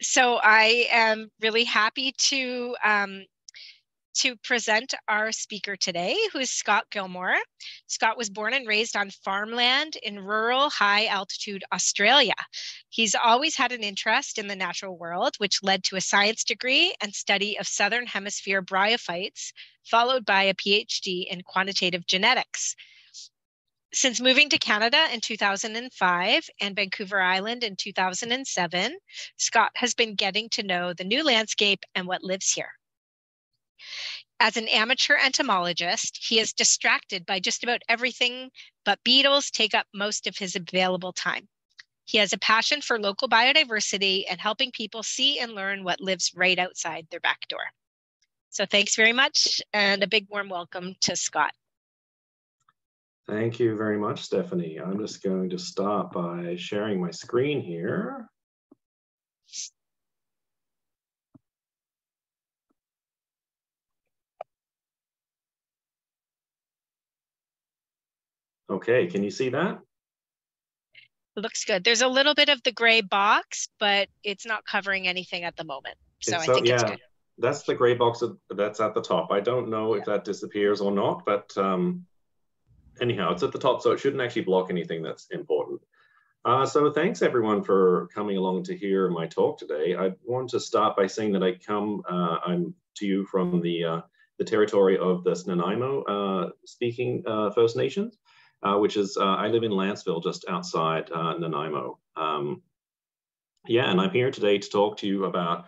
so I am really happy to um, to present our speaker today, who is Scott Gilmore. Scott was born and raised on farmland in rural high altitude Australia. He's always had an interest in the natural world, which led to a science degree and study of Southern Hemisphere bryophytes, followed by a PhD in quantitative genetics. Since moving to Canada in 2005 and Vancouver Island in 2007, Scott has been getting to know the new landscape and what lives here. As an amateur entomologist, he is distracted by just about everything, but beetles take up most of his available time. He has a passion for local biodiversity and helping people see and learn what lives right outside their back door. So thanks very much and a big warm welcome to Scott. Thank you very much, Stephanie. I'm just going to start by sharing my screen here. Okay, can you see that? Looks good. There's a little bit of the gray box, but it's not covering anything at the moment. So it's I think yeah, it's good. That's the gray box that's at the top. I don't know yeah. if that disappears or not, but um, anyhow, it's at the top, so it shouldn't actually block anything that's important. Uh, so thanks everyone for coming along to hear my talk today. I want to start by saying that I come, uh, I'm to you from the, uh, the territory of the Nanaimo uh, speaking uh, First Nations uh, which is I live in Lantzville, just outside Nanaimo. Um, yeah, and I'm here today to talk to you about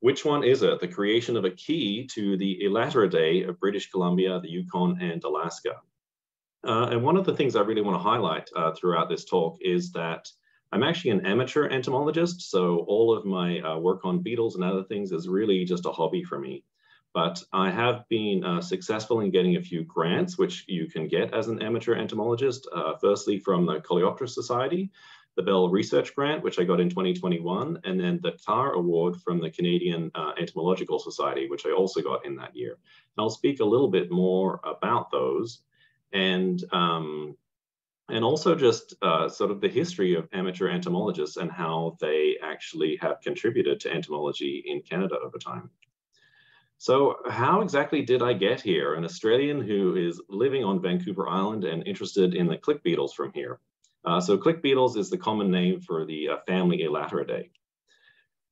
which one is it? The creation of a key to the Elateridae of British Columbia, the Yukon, and Alaska. Uh, and one of the things I really want to highlight uh, throughout this talk is that I'm actually an amateur entomologist, so all of my uh, work on beetles and other things is really just a hobby for me but I have been uh, successful in getting a few grants, which you can get as an amateur entomologist. Uh, firstly, from the Coleoptera Society, the Bell Research Grant, which I got in 2021, and then the Carr Award from the Canadian uh, Entomological Society, which I also got in that year. And I'll speak a little bit more about those and um, and also just uh, sort of the history of amateur entomologists and how they actually have contributed to entomology in Canada over time. So how exactly did I get here? An Australian who is living on Vancouver Island and interested in the click beetles from here. Uh, so click beetles is the common name for the uh, family Elateridae.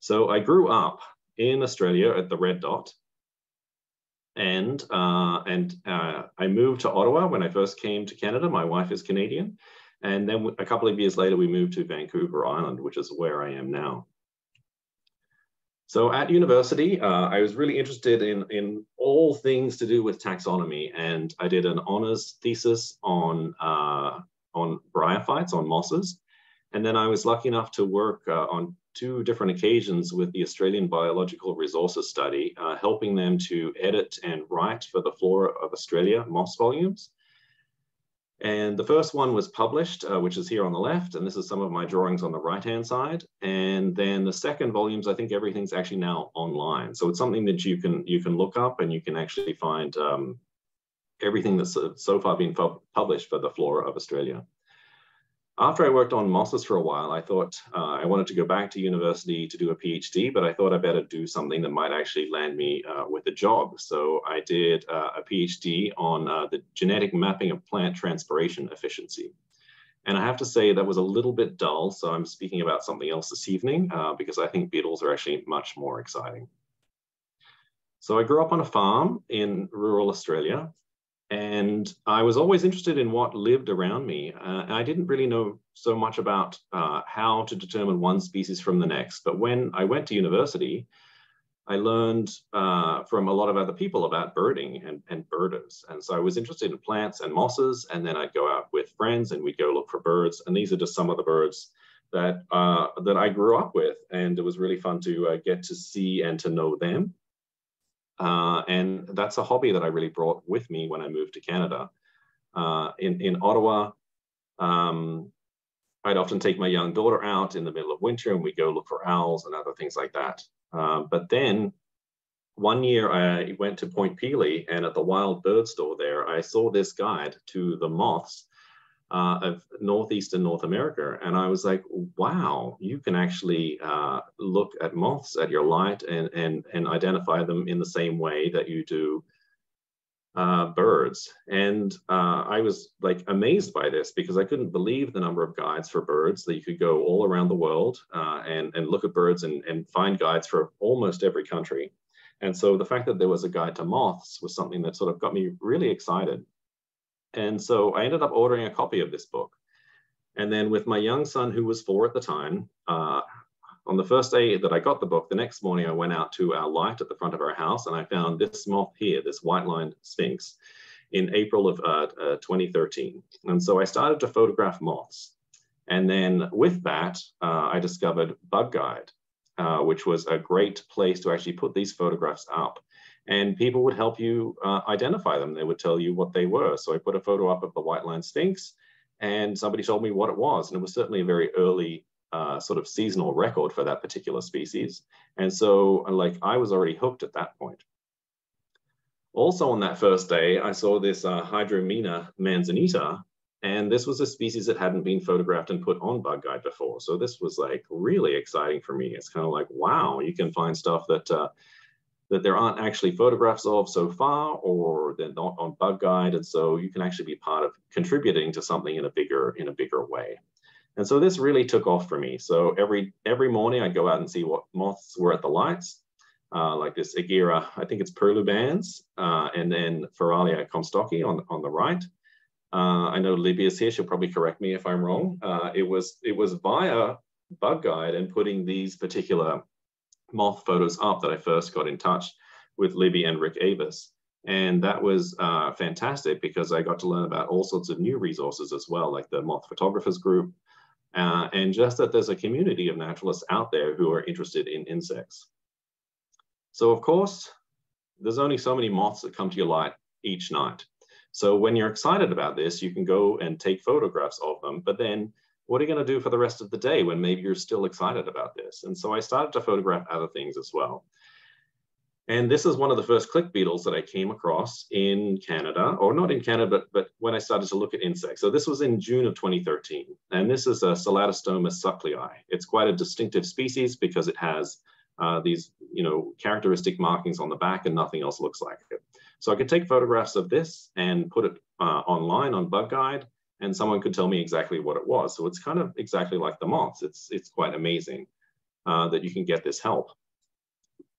So I grew up in Australia at the red dot. And, uh, and uh, I moved to Ottawa when I first came to Canada. My wife is Canadian. And then a couple of years later, we moved to Vancouver Island, which is where I am now. So at university, uh, I was really interested in, in all things to do with taxonomy, and I did an honors thesis on, uh, on bryophytes, on mosses. And then I was lucky enough to work uh, on two different occasions with the Australian Biological Resources Study, uh, helping them to edit and write for the Flora of Australia moss volumes. And the first one was published, uh, which is here on the left, and this is some of my drawings on the right-hand side. And then the second volumes, I think everything's actually now online. So it's something that you can you can look up and you can actually find um, everything that's so far been published for the flora of Australia after I worked on mosses for a while, I thought uh, I wanted to go back to university to do a PhD, but I thought I better do something that might actually land me uh, with a job. So I did uh, a PhD on uh, the genetic mapping of plant transpiration efficiency. And I have to say that was a little bit dull, so I'm speaking about something else this evening uh, because I think beetles are actually much more exciting. So I grew up on a farm in rural Australia, and I was always interested in what lived around me. Uh, I didn't really know so much about uh, how to determine one species from the next. But when I went to university, I learned uh, from a lot of other people about birding and, and birders. And so I was interested in plants and mosses. And then I'd go out with friends and we'd go look for birds. And these are just some of the birds that, uh, that I grew up with. And it was really fun to uh, get to see and to know them. Uh, and that's a hobby that I really brought with me when I moved to Canada. Uh, in, in Ottawa, um, I'd often take my young daughter out in the middle of winter and we go look for owls and other things like that. Uh, but then one year I went to Point Pelee and at the wild bird store there, I saw this guide to the moths uh, of northeastern North America. And I was like, wow, you can actually uh, look at moths at your light and, and, and identify them in the same way that you do uh, birds. And uh, I was like amazed by this because I couldn't believe the number of guides for birds that you could go all around the world uh, and, and look at birds and, and find guides for almost every country. And so the fact that there was a guide to moths was something that sort of got me really excited. And so I ended up ordering a copy of this book. And then with my young son, who was four at the time, uh, on the first day that I got the book, the next morning I went out to our light at the front of our house and I found this moth here, this white-lined sphinx, in April of uh, uh, 2013. And so I started to photograph moths. And then with that, uh, I discovered Bug Guide, uh, which was a great place to actually put these photographs up and people would help you uh, identify them. They would tell you what they were. So I put a photo up of the white line sphinx, and somebody told me what it was. And it was certainly a very early uh, sort of seasonal record for that particular species. And so like I was already hooked at that point. Also on that first day, I saw this uh, Hydriomena manzanita, and this was a species that hadn't been photographed and put on Bug Guide before. So this was like really exciting for me. It's kind of like, wow, you can find stuff that uh, that there aren't actually photographs of so far, or they're not on Bug Guide, and so you can actually be part of contributing to something in a bigger in a bigger way. And so this really took off for me. So every every morning I'd go out and see what moths were at the lights, uh, like this Egira, I think it's perlubens, uh, and then Feralia comstocki on on the right. Uh, I know Libby's here; she'll probably correct me if I'm wrong. Uh, it was it was via Bug Guide and putting these particular moth photos up that I first got in touch with Libby and Rick Avis. And that was uh, fantastic because I got to learn about all sorts of new resources as well, like the Moth Photographers Group, uh, and just that there's a community of naturalists out there who are interested in insects. So of course, there's only so many moths that come to your light each night. So when you're excited about this, you can go and take photographs of them, but then what are you going to do for the rest of the day when maybe you're still excited about this? And so I started to photograph other things as well. And this is one of the first click beetles that I came across in Canada, or not in Canada, but, but when I started to look at insects. So this was in June of 2013. And this is a Selatosomus suckleyi. It's quite a distinctive species because it has uh, these you know, characteristic markings on the back and nothing else looks like it. So I could take photographs of this and put it uh, online on Bug Guide and someone could tell me exactly what it was. So it's kind of exactly like the moths. It's, it's quite amazing uh, that you can get this help.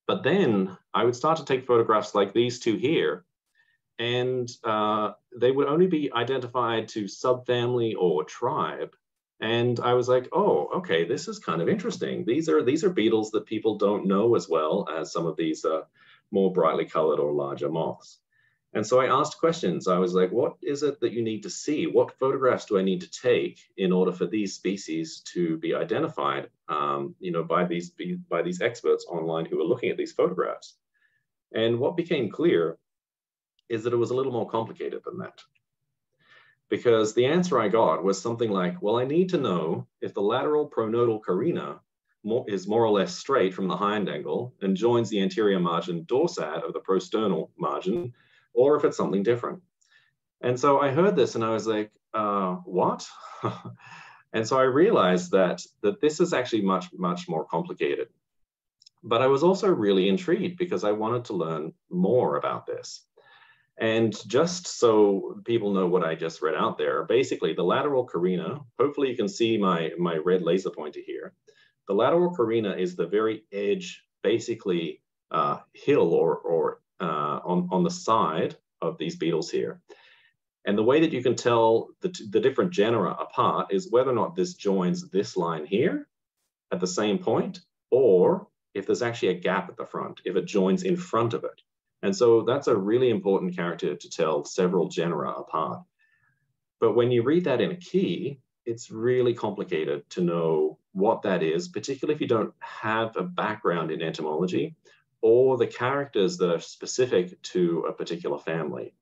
But then I would start to take photographs like these two here, and uh, they would only be identified to subfamily or tribe. And I was like, oh, okay, this is kind of interesting. These are these are beetles that people don't know as well as some of these uh, more brightly colored or larger moths. And so I asked questions. I was like, what is it that you need to see? What photographs do I need to take in order for these species to be identified, um, you know, by these, by these experts online who were looking at these photographs? And what became clear is that it was a little more complicated than that. Because the answer I got was something like, well, I need to know if the lateral pronotal carina is more or less straight from the hind angle and joins the anterior margin dorsad of the prosternal margin or if it's something different. And so I heard this and I was like, uh, what? and so I realized that, that this is actually much, much more complicated. But I was also really intrigued because I wanted to learn more about this. And just so people know what I just read out there, basically the lateral carina, hopefully you can see my, my red laser pointer here. The lateral carina is the very edge, basically uh, hill or, or uh, on, on the side of these beetles here. And the way that you can tell the, the different genera apart is whether or not this joins this line here at the same point, or if there's actually a gap at the front, if it joins in front of it. And so that's a really important character to tell several genera apart. But when you read that in a key, it's really complicated to know what that is, particularly if you don't have a background in entomology or the characters that are specific to a particular family.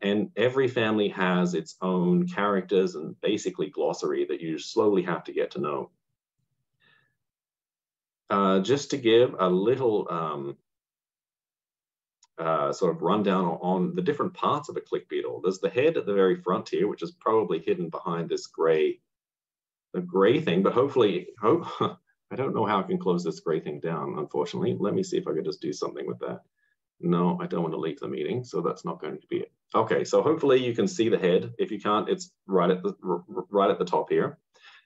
And every family has its own characters and basically glossary that you slowly have to get to know. Uh, just to give a little um, uh, sort of rundown on, the different parts of a click beetle. There's the head at the very front here, which is probably hidden behind this gray, the gray thing, but hopefully, hope, I don't know how I can close this gray thing down, unfortunately. Let me see if I could just do something with that. No, I don't want to leave the meeting, so that's not going to be it. Okay, so hopefully you can see the head. If you can't, it's right at the right at the top here.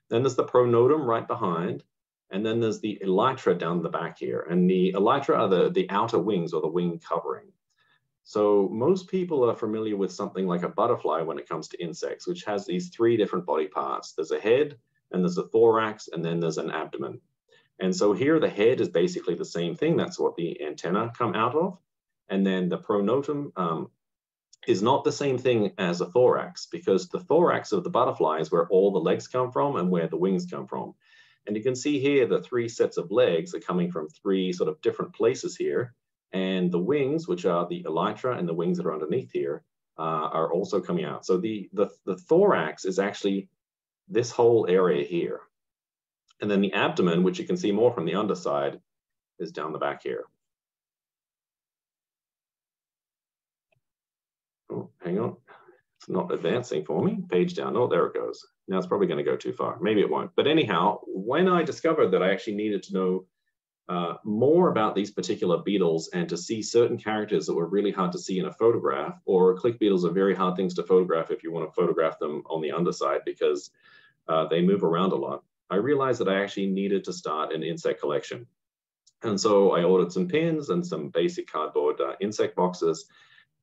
Then there's the pronotum right behind, and then there's the elytra down the back here. And the elytra are the, the outer wings or the wing covering. So most people are familiar with something like a butterfly when it comes to insects, which has these three different body parts. There's a head, and there's a thorax, and then there's an abdomen. And so here the head is basically the same thing. That's what the antenna come out of. And then the pronotum um, is not the same thing as a thorax because the thorax of the butterfly is where all the legs come from and where the wings come from. And you can see here the three sets of legs are coming from three sort of different places here. And the wings, which are the elytra and the wings that are underneath here, uh, are also coming out. So the, the, the thorax is actually this whole area here. And then the abdomen, which you can see more from the underside, is down the back here. Oh, hang on. It's not advancing for me. Page down. Oh, there it goes. Now it's probably going to go too far. Maybe it won't. But anyhow, when I discovered that I actually needed to know uh, more about these particular beetles and to see certain characters that were really hard to see in a photograph, or click beetles are very hard things to photograph if you want to photograph them on the underside because uh, they move around a lot. I realized that I actually needed to start an insect collection. And so I ordered some pins and some basic cardboard uh, insect boxes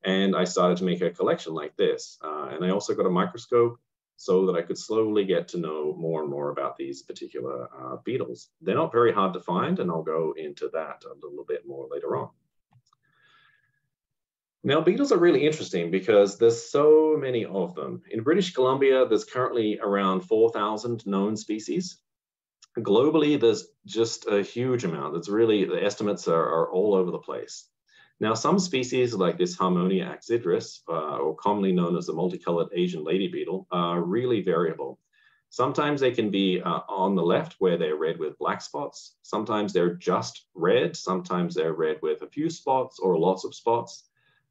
and I started to make a collection like this. Uh, and I also got a microscope so that I could slowly get to know more and more about these particular uh, beetles. They're not very hard to find, and I'll go into that a little bit more later on. Now, beetles are really interesting because there's so many of them. In British Columbia, there's currently around 4,000 known species. Globally, there's just a huge amount. It's really, the estimates are, are all over the place. Now, some species like this Harmonia axyridis, uh, or commonly known as the multicolored Asian lady beetle, are really variable. Sometimes they can be uh, on the left where they're red with black spots. Sometimes they're just red. Sometimes they're red with a few spots or lots of spots.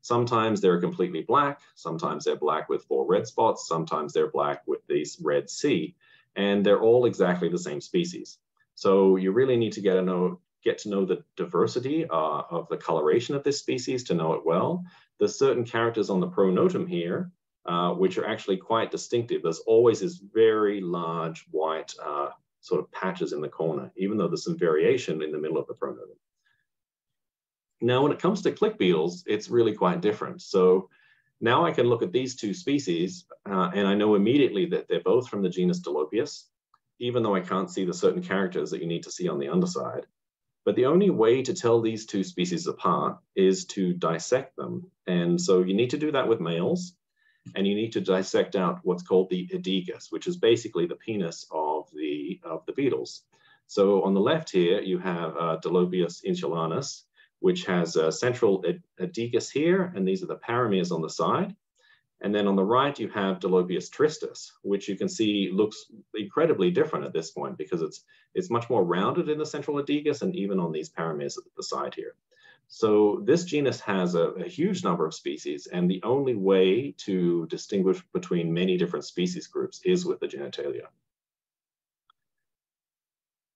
Sometimes they're completely black. Sometimes they're black with four red spots. Sometimes they're black with these red C. And they're all exactly the same species. So you really need to get to know, get to know the diversity uh, of the coloration of this species to know it well. There's certain characters on the pronotum here, uh, which are actually quite distinctive. There's always this very large white uh, sort of patches in the corner, even though there's some variation in the middle of the pronotum. Now, when it comes to click beetles, it's really quite different. So now I can look at these two species uh, and I know immediately that they're both from the genus Dolopius, even though I can't see the certain characters that you need to see on the underside. But the only way to tell these two species apart is to dissect them. And so you need to do that with males, and you need to dissect out what's called the aedeagus, which is basically the penis of the, of the beetles. So on the left here, you have uh, Dolopius insulanus, which has a central aedeagus here, and these are the parameres on the side. And then on the right, you have Dolopius tristis, which you can see looks incredibly different at this point because it's, it's much more rounded in the central aedeagus and even on these parameres at the side here. So this genus has a, a, huge number of species, and the only way to distinguish between many different species groups is with the genitalia.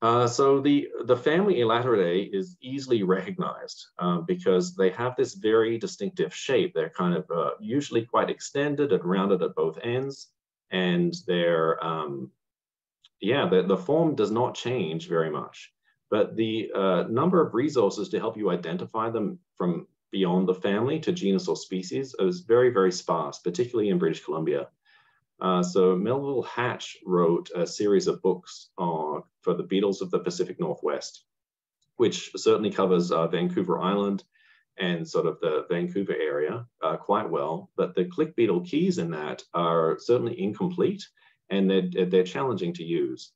Uh, so the, the family Elateridae is easily recognized uh, because they have this very distinctive shape. They're kind of uh, usually quite extended and rounded at both ends. And they're, um, yeah, the, the form does not change very much. But the uh, number of resources to help you identify them from beyond the family to genus or species is very, very sparse, particularly in British Columbia. Uh, so Melville Hatch wrote a series of books uh, for the beetles of the Pacific Northwest, which certainly covers uh, Vancouver Island and sort of the Vancouver area uh, quite well. But the click beetle keys in that are certainly incomplete and they're, they're challenging to use.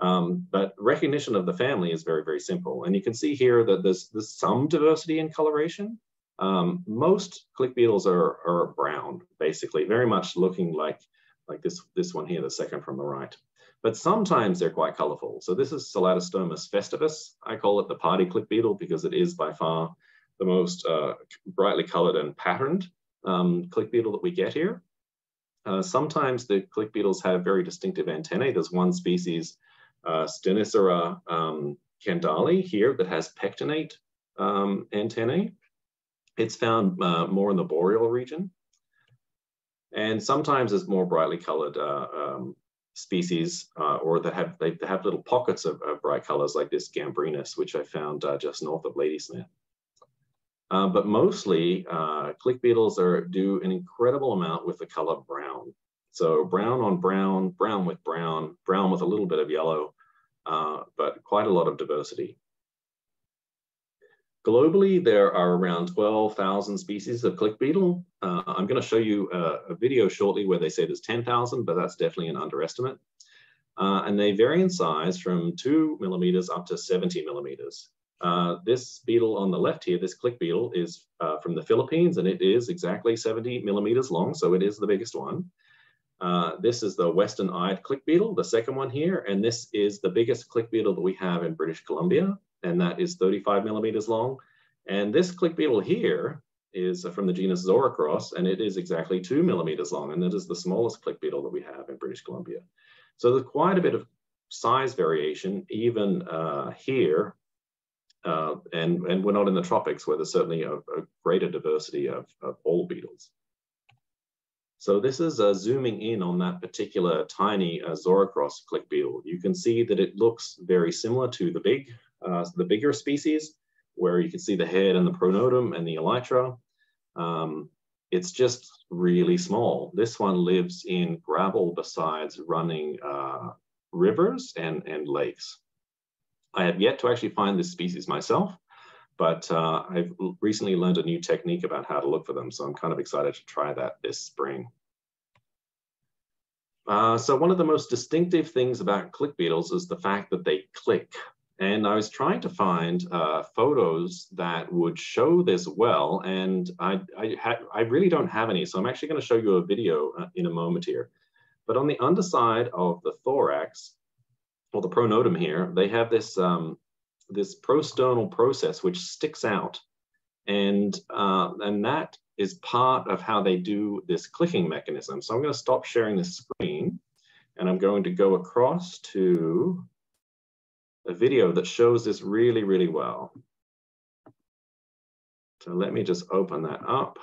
Um, but recognition of the family is very, very simple. And you can see here that there's, there's some diversity in coloration. Um, most click beetles are, are brown, basically, very much looking like like this, this one here, the second from the right. But sometimes they're quite colorful. So this is Selatosomus festivus. I call it the party click beetle because it is by far the most uh, brightly colored and patterned um, click beetle that we get here. Uh, sometimes the click beetles have very distinctive antennae. There's one species, uh, Ctenicera um, kendalli here that has pectinate um, antennae. It's found uh, more in the boreal region. And sometimes it's more brightly colored uh, um, species uh, or that have they, they, have little pockets of, of, bright colors like this gambrinus, which I found uh, just north of Ladysmith. Uh, but mostly, uh, click beetles are do an incredible amount with the color brown. So brown on brown, brown with brown, brown with a little bit of yellow, uh, but quite a lot of diversity. Globally, there are around 12,000 species of click beetle. Uh, I'm going to show you a, a, video shortly where they say there's 10,000, but that's definitely an underestimate. Uh, and they vary in size from two millimeters up to 70 millimeters. Uh, this beetle on the left here, this click beetle, is uh, from the Philippines, and it is exactly 70 millimeters long, so it is the biggest one. Uh, this is the western-eyed click beetle, the second one here, and this is the biggest click beetle that we have in British Columbia, and that is 35 millimeters long. And this click beetle here is from the genus Zorochros, and it is exactly two millimeters long, and that is the smallest click beetle that we have in British Columbia. So there's quite a bit of size variation even uh, here uh, and, and we're not in the tropics where there's certainly a, a greater diversity of, of all beetles. So this is uh, zooming in on that particular tiny uh, click beetle. You can see that it looks very similar to the big, uh, the bigger species, where you can see the head and the pronotum and the elytra. Um, it's just really small. This one lives in gravel besides running uh, rivers and, and lakes. I have yet to actually find this species myself, but uh, I've recently learned a new technique about how to look for them. So I'm kind of excited to try that this spring. Uh, so one of the most distinctive things about click beetles is the fact that they click. And I was trying to find uh, photos that would show this well, and I, I, I, really don't have any. So I'm actually going to show you a video uh, in a moment here. But on the underside of the thorax, or the pronotum here, they have this, um, this prosternal process which sticks out. And, uh, and that is part of how they do this clicking mechanism. So I'm going to stop sharing the screen and I'm going to go across to a video that shows this really, really well. So let me just open that up.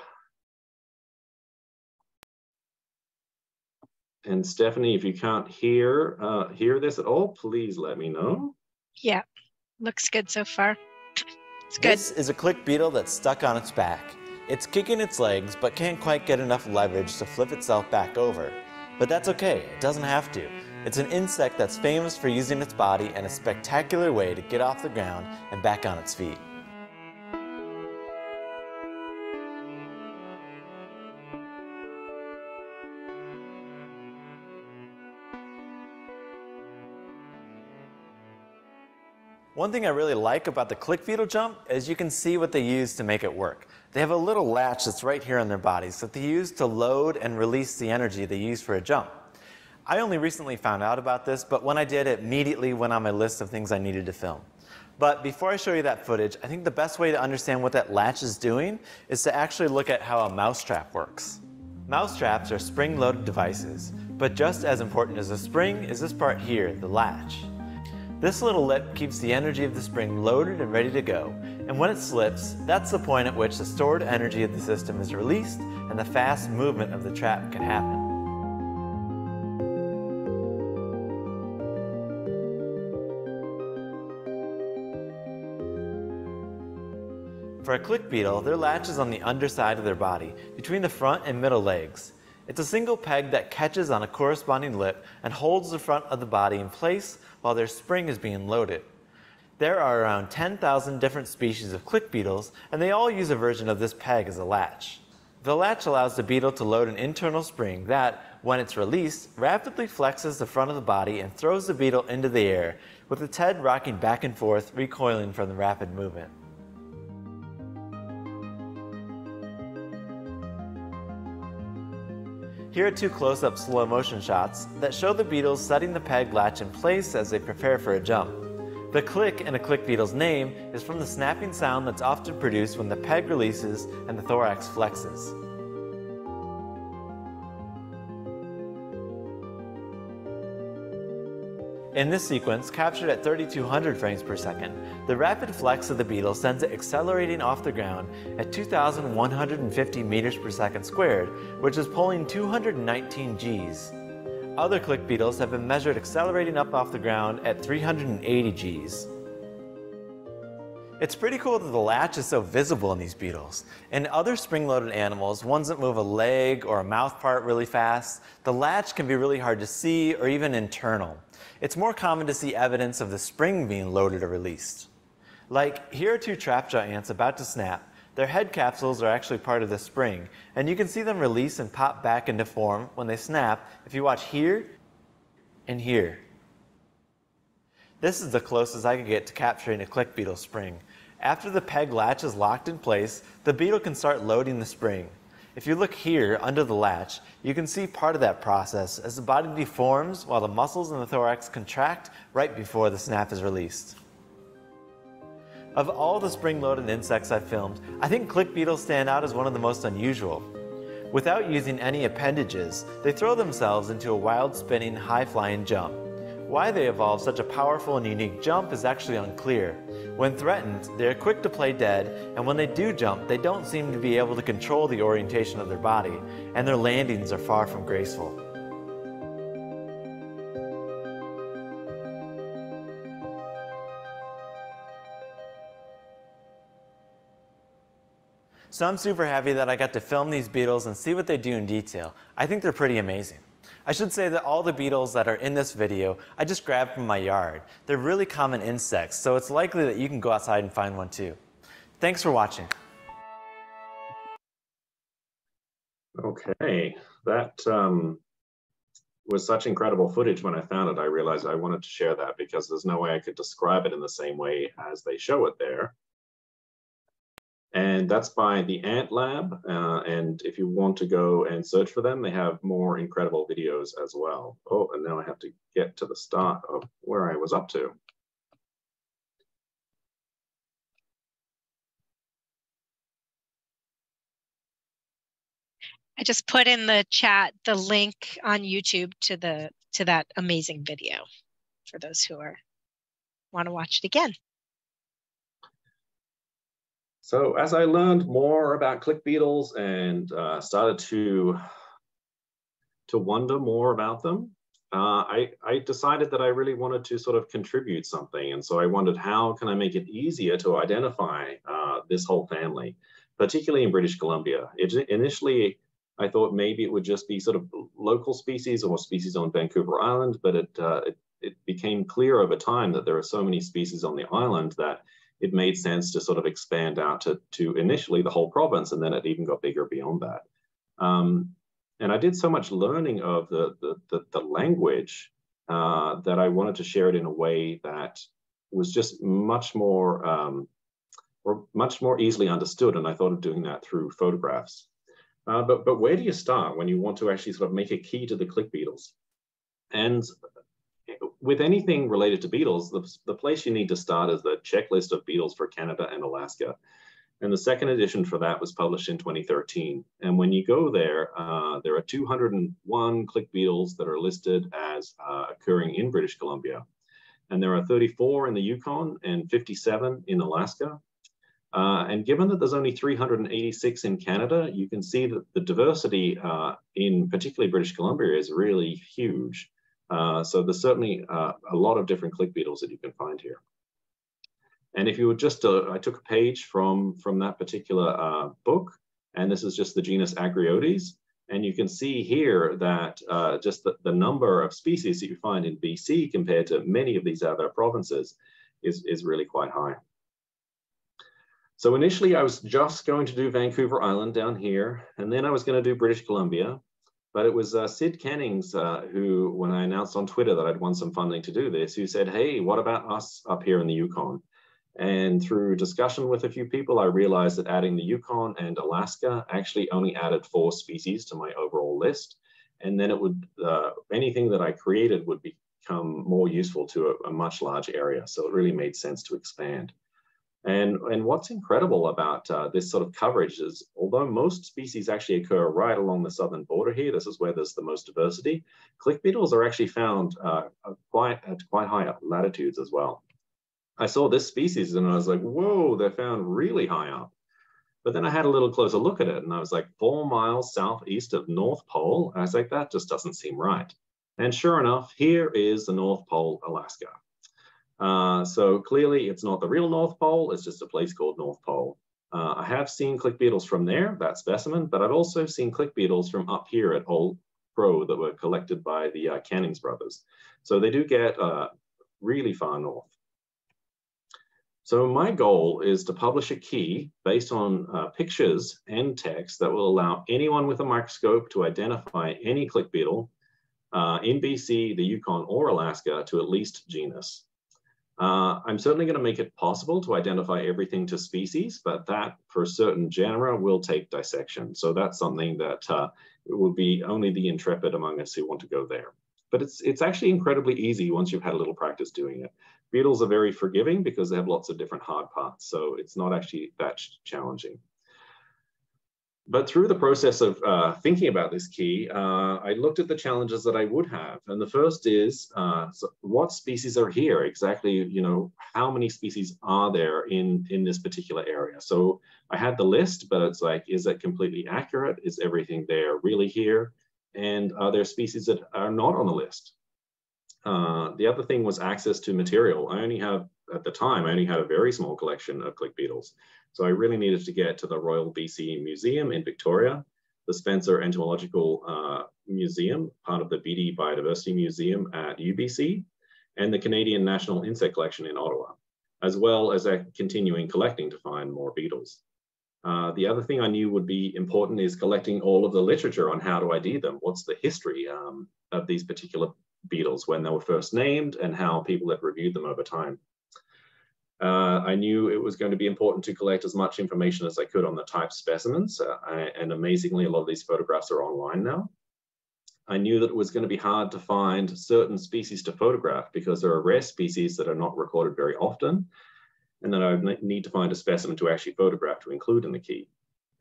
And Stephanie, if you can't hear uh, hear this at all, please let me know. Yeah, looks good so far. It's good. This is a click beetle that's stuck on its back. It's kicking its legs, but can't quite get enough leverage to flip itself back over. But that's okay, it doesn't have to. It's an insect that's famous for using its body in a spectacular way to get off the ground and back on its feet. One thing I really like about the click beetle jump is you can see what they use to make it work. They have a little latch that's right here on their bodies that they use to load and release the energy they use for a jump. I only recently found out about this, but when I did, it immediately went on my list of things I needed to film. But before I show you that footage, I think the best way to understand what that latch is doing is to actually look at how a mousetrap works. Mousetraps are spring-loaded devices, but just as important as the spring is this part here, the latch. This little lip keeps the energy of the spring loaded and ready to go, and when it slips, that's the point at which the stored energy of the system is released and the fast movement of the trap can happen. For a click beetle, their latch is on the underside of their body, between the front and middle legs. It's a single peg that catches on a corresponding lip and holds the front of the body in place while their spring is being loaded. There are around 10,000 different species of click beetles, and they all use a version of this peg as a latch. The latch allows the beetle to load an internal spring that, when it's released, rapidly flexes the front of the body and throws the beetle into the air, with its head rocking back and forth, recoiling from the rapid movement. Here are two close-up slow motion shots that show the beetles setting the peg latch in place as they prepare for a jump. The click in a click beetle's name is from the snapping sound that's often produced when the peg releases and the thorax flexes. In this sequence, captured at 3200 frames per second, the rapid flex of the beetle sends it accelerating off the ground at 2150 meters per second squared, which is pulling 219 Gs. Other click beetles have been measured accelerating up off the ground at 380 Gs. It's pretty cool that the latch is so visible in these beetles. In other spring-loaded animals, ones that move a leg or a mouth part really fast, the latch can be really hard to see or even internal it's more common to see evidence of the spring being loaded or released. Like, here are two trapjaw ants about to snap. Their head capsules are actually part of the spring, and you can see them release and pop back into form when they snap if you watch here and here. This is the closest I could get to capturing a click beetle spring. After the peg latch is locked in place, the beetle can start loading the spring. If you look here under the latch, you can see part of that process as the body deforms while the muscles in the thorax contract right before the snap is released. Of all the spring-loaded insects I've filmed, I think click beetles stand out as one of the most unusual. Without using any appendages, they throw themselves into a wild spinning, high-flying jump. Why they evolve such a powerful and unique jump is actually unclear. When threatened, they are quick to play dead, and when they do jump, they don't seem to be able to control the orientation of their body, and their landings are far from graceful. So I'm super happy that I got to film these beetles and see what they do in detail. I think they're pretty amazing. I should say that all the beetles that are in this video, I just grabbed from my yard. They're really common insects, so it's likely that you can go outside and find one too. Thanks for watching. Okay, that um, was such incredible footage when I found it. I realized I wanted to share that because there's no way I could describe it in the same way as they show it there. And that's by the Ant Lab. Uh, and if you want to go and search for them, they have more incredible videos as well. Oh, and now I have to get to the start of where I was up to. I just put in the chat the link on YouTube to the to that amazing video for those who are want to watch it again. So as I learned more about click beetles and uh, started to to wonder more about them, uh, I, I decided that I really wanted to sort of contribute something. And so I wondered how can I make it easier to identify uh, this whole family, particularly in British Columbia. It, initially, I thought maybe it would just be sort of local species or species on Vancouver Island, but it, uh, it, it became clear over time that there are so many species on the island that it made sense to sort of expand out to, to initially the whole province, and then it even got bigger beyond that. Um, and I did so much learning of the, the, the, the language uh, that I wanted to share it in a way that was just much more um, or much more easily understood. And I thought of doing that through photographs. Uh, but, but where do you start when you want to actually sort of make a key to the click beetles? And with anything related to beetles, the, the place you need to start is the checklist of beetles for Canada and Alaska. And the second edition for that was published in 2013. And when you go there, uh, there are 201 click beetles that are listed as uh, occurring in British Columbia. And there are 34 in the Yukon and 57 in Alaska. Uh, and given that there's only 386 in Canada, you can see that the diversity uh, in particularly British Columbia is really huge. Uh, so there's certainly uh, a lot of different click beetles that you can find here. And if you would just, uh, I took a page from, from that particular uh, book, and this is just the genus Agriotes. And you can see here that just the, the number of species that you find in BC compared to many of these other provinces is, is really quite high. So initially I was just going to do Vancouver Island down here, and then I was going to do British Columbia. But it was uh, Syd Cannings uh, who, when I announced on Twitter that I'd won some funding to do this, who said, hey, what about us up here in the Yukon? And through discussion with a few people, I realized that adding the Yukon and Alaska actually only added four species to my overall list. And then it would, uh, anything that I created would become more useful to a, a much larger area. So it really made sense to expand. And, and what's incredible about uh, this sort of coverage is, although most species actually occur right along the southern border here, this is where there's the most diversity, click beetles are actually found uh, quite at quite high latitudes as well. I saw this species and I was like, whoa, they're found really high up. But then I had a little closer look at it and I was like, four miles southeast of North Pole. I was like, that just doesn't seem right. And sure enough, here is the North Pole, Alaska. Uh, so clearly it's not the real North Pole, it's just a place called North Pole. Uh, I have seen click beetles from there, that specimen, but I've also seen click beetles from up here at Old Crow that were collected by the uh, Cannings brothers. So they do get uh, really far north. So my goal is to publish a key based on uh, pictures and text that will allow anyone with a microscope to identify any click beetle uh, in BC, the Yukon, or Alaska to at least genus. Uh, I'm certainly going to make it possible to identify everything to species, but that for certain genera will take dissection. So that's something that uh, will be only the intrepid among us who want to go there. But it's, it's actually incredibly easy once you've had a little practice doing it. Beetles are very forgiving because they have lots of different hard parts. So it's not actually that challenging. But through the process of uh, thinking about this key, uh, I looked at the challenges that I would have. And the first is uh, so what species are here? Exactly, you know, how many species are there in, in this particular area? So I had the list, but it's like, is it completely accurate? Is everything there really here? And are there species that are not on the list? Uh, the other thing was access to material. I only have, at the time, I only had a very small collection of click beetles. So I really needed to get to the Royal BC Museum in Victoria, the Spencer Entomological uh, Museum, part of the Beaty Biodiversity Museum at UBC, and the Canadian National Insect Collection in Ottawa, as well as continuing collecting to find more beetles. Uh, the other thing I knew would be important is collecting all of the literature on how to ID them. What's the history um, of these particular beetles when they were first named and how people have reviewed them over time. Uh, I knew it was going to be important to collect as much information as I could on the type specimens, uh, I, and amazingly, a lot of these photographs are online now. I knew that it was going to be hard to find certain species to photograph because there are rare species that are not recorded very often, and then I would need to find a specimen to actually photograph to include in the key.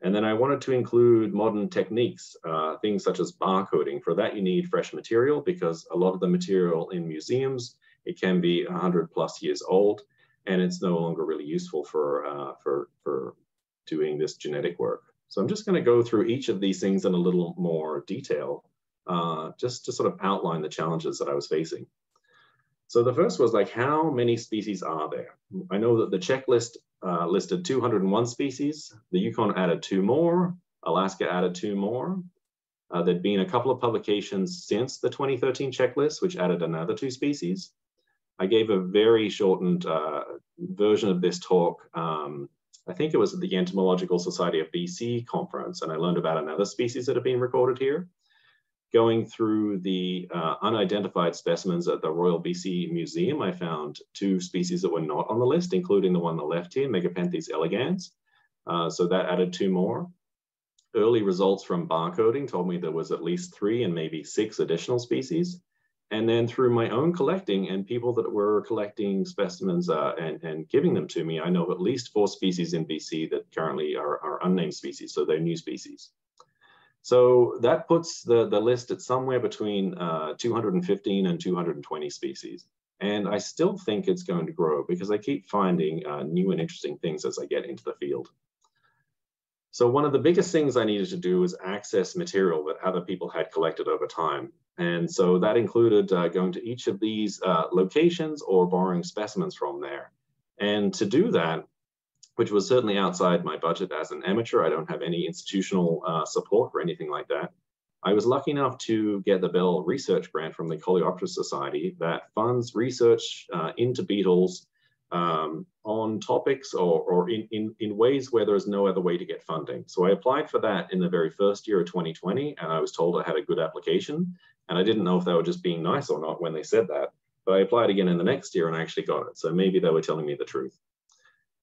And then I wanted to include modern techniques, uh, things such as barcoding. For that, you need fresh material because a lot of the material in museums, it can be 100 plus years old and it's no longer really useful for, uh, for, for doing this genetic work. So I'm just going to go through each of these things in a little more detail, uh, just to sort of outline the challenges that I was facing. So the first was like, how many species are there? I know that the checklist uh, listed 201 species. The Yukon added two more. Alaska added two more. Uh, there'd been a couple of publications since the 2013 checklist, which added another two species. I gave a very shortened uh, version of this talk. Um, I think it was at the Entomological Society of BC conference, and I learned about another species that have been recorded here. Going through the uh, unidentified specimens at the Royal BC Museum, I found two species that were not on the list, including the one on the left here, Megapenthes elegans. Uh, so that added two more. Early results from barcoding told me there was at least three and maybe six additional species. And then through my own collecting and people that were collecting specimens uh, and, and giving them to me, I know at least four species in BC that currently are, are unnamed species, so they're new species. So that puts the, the list at somewhere between uh, 215 and 220 species. And I still think it's going to grow because I keep finding uh, new and interesting things as I get into the field. So one of the biggest things I needed to do was access material that other people had collected over time. And so that included uh, going to each of these uh, locations or borrowing specimens from there. And to do that, which was certainly outside my budget as an amateur, I don't have any institutional uh, support or anything like that. I was lucky enough to get the Bell Research Grant from the Coleoptera Society that funds research uh, into beetles um, on topics or, or in, in, in ways where there's no other way to get funding. So I applied for that in the very first year of 2020, and I was told I had a good application. And I didn't know if they were just being nice or not when they said that. But I applied again in the next year and I actually got it. So maybe they were telling me the truth.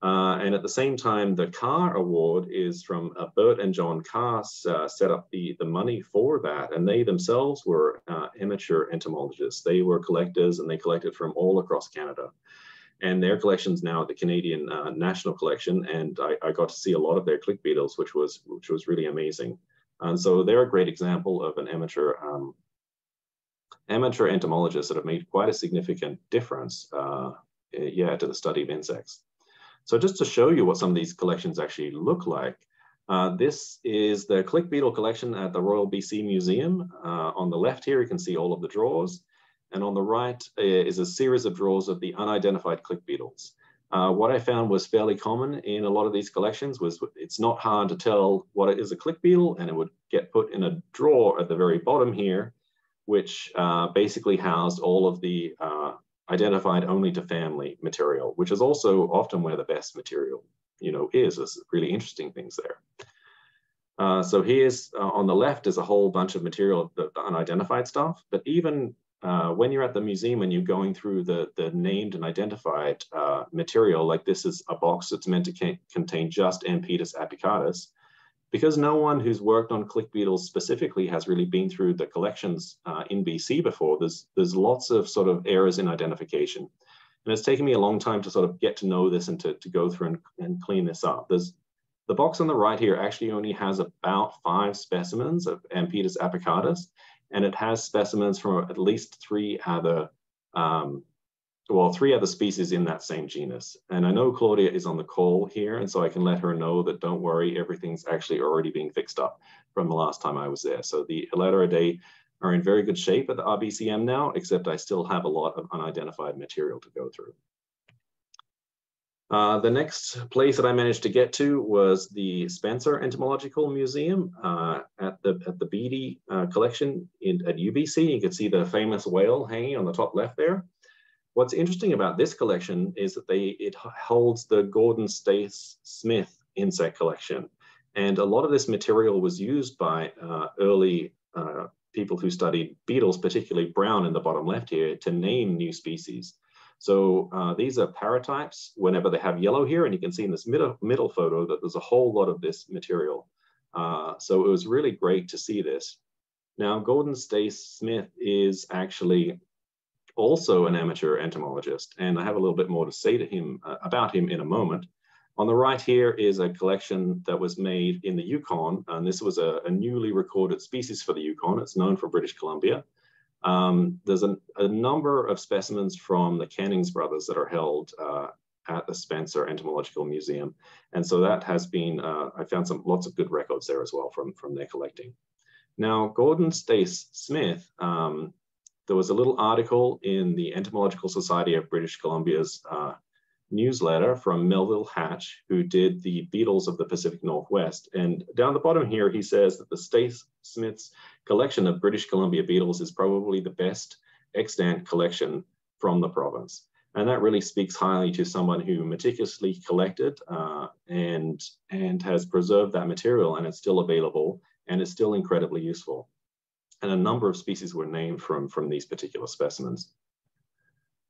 Uh, and at the same time, the Carr Award is from uh, Bert and John Carr uh, set up the, the money for that. And they themselves were uh, amateur entomologists. They were collectors and they collected from all across Canada. And their collection's now at the Canadian uh, National Collection. And I, I, got to see a lot of their click beetles, which was, which was really amazing. And so they're a great example of an amateur um, amateur entomologists that have made quite a significant difference uh, yeah, to the study of insects. So just to show you what some of these collections actually look like, uh, this is the click beetle collection at the Royal BC Museum. Uh, on the left here, you can see all of the drawers. And on the right uh, is a series of drawers of the unidentified click beetles. Uh, what I found was fairly common in a lot of these collections was it's not hard to tell what it is a click beetle and it would get put in a drawer at the very bottom here, which uh, basically housed all of the uh, identified only to family material, which is also often where the best material, you know, is. There's really interesting things there. Uh, so here's uh, on the left is a whole bunch of material, the, the unidentified stuff. But even uh, when you're at the museum and you're going through the, the named and identified uh, material, like this is a box that's meant to contain just Ampedus apicatus, because no one who's worked on click beetles specifically has really been through the collections uh, in BC before, there's, there's lots of sort of errors in identification. And it's taken me a long time to sort of get to know this and to, to go through and, and clean this up. There's the box on the right here actually only has about five specimens of Ampedus apicatus, and it has specimens from at least three other um, well, three other species in that same genus. And I know Claudia is on the call here, and so I can let her know that don't worry, everything's actually already being fixed up from the last time I was there. So the Elateridae are in very good shape at the RBCM now, except I still have a lot of unidentified material to go through. Uh, the next place that I managed to get to was the Spencer Entomological Museum uh, at the at the Beaty uh, collection in, at UBC. You can see the famous whale hanging on the top left there. What's interesting about this collection is that they it holds the Gordon Stace Smith insect collection. And a lot of this material was used by uh, early uh, people who studied beetles, particularly Brown in the bottom left here, to name new species. So uh, these are paratypes whenever they have yellow here, and you can see in this middle, middle photo that there's a whole lot of this material. Uh, so it was really great to see this. Now, Gordon Stace Smith is actually also an amateur entomologist, and I have a little bit more to say to him uh, about him in a moment. On the right here is a collection that was made in the Yukon, and this was a, a newly recorded species for the Yukon. It's known for British Columbia. Um, there's a, a, number of specimens from the Cannings brothers that are held uh, at the Spencer Entomological Museum, and so that has been. Uh, I found some lots of good records there as well from from their collecting. Now, Gordon Stace Smith um, there was a little article in the Entomological Society of British Columbia's uh, newsletter from Melville Hatch, who did the beetles of the Pacific Northwest. And down the bottom here, he says that the Stace Smith's collection of British Columbia beetles is probably the best extant collection from the province. And that really speaks highly to someone who meticulously collected uh, and, and has preserved that material and it's still available and is still incredibly useful and a number of species were named from, from these particular specimens.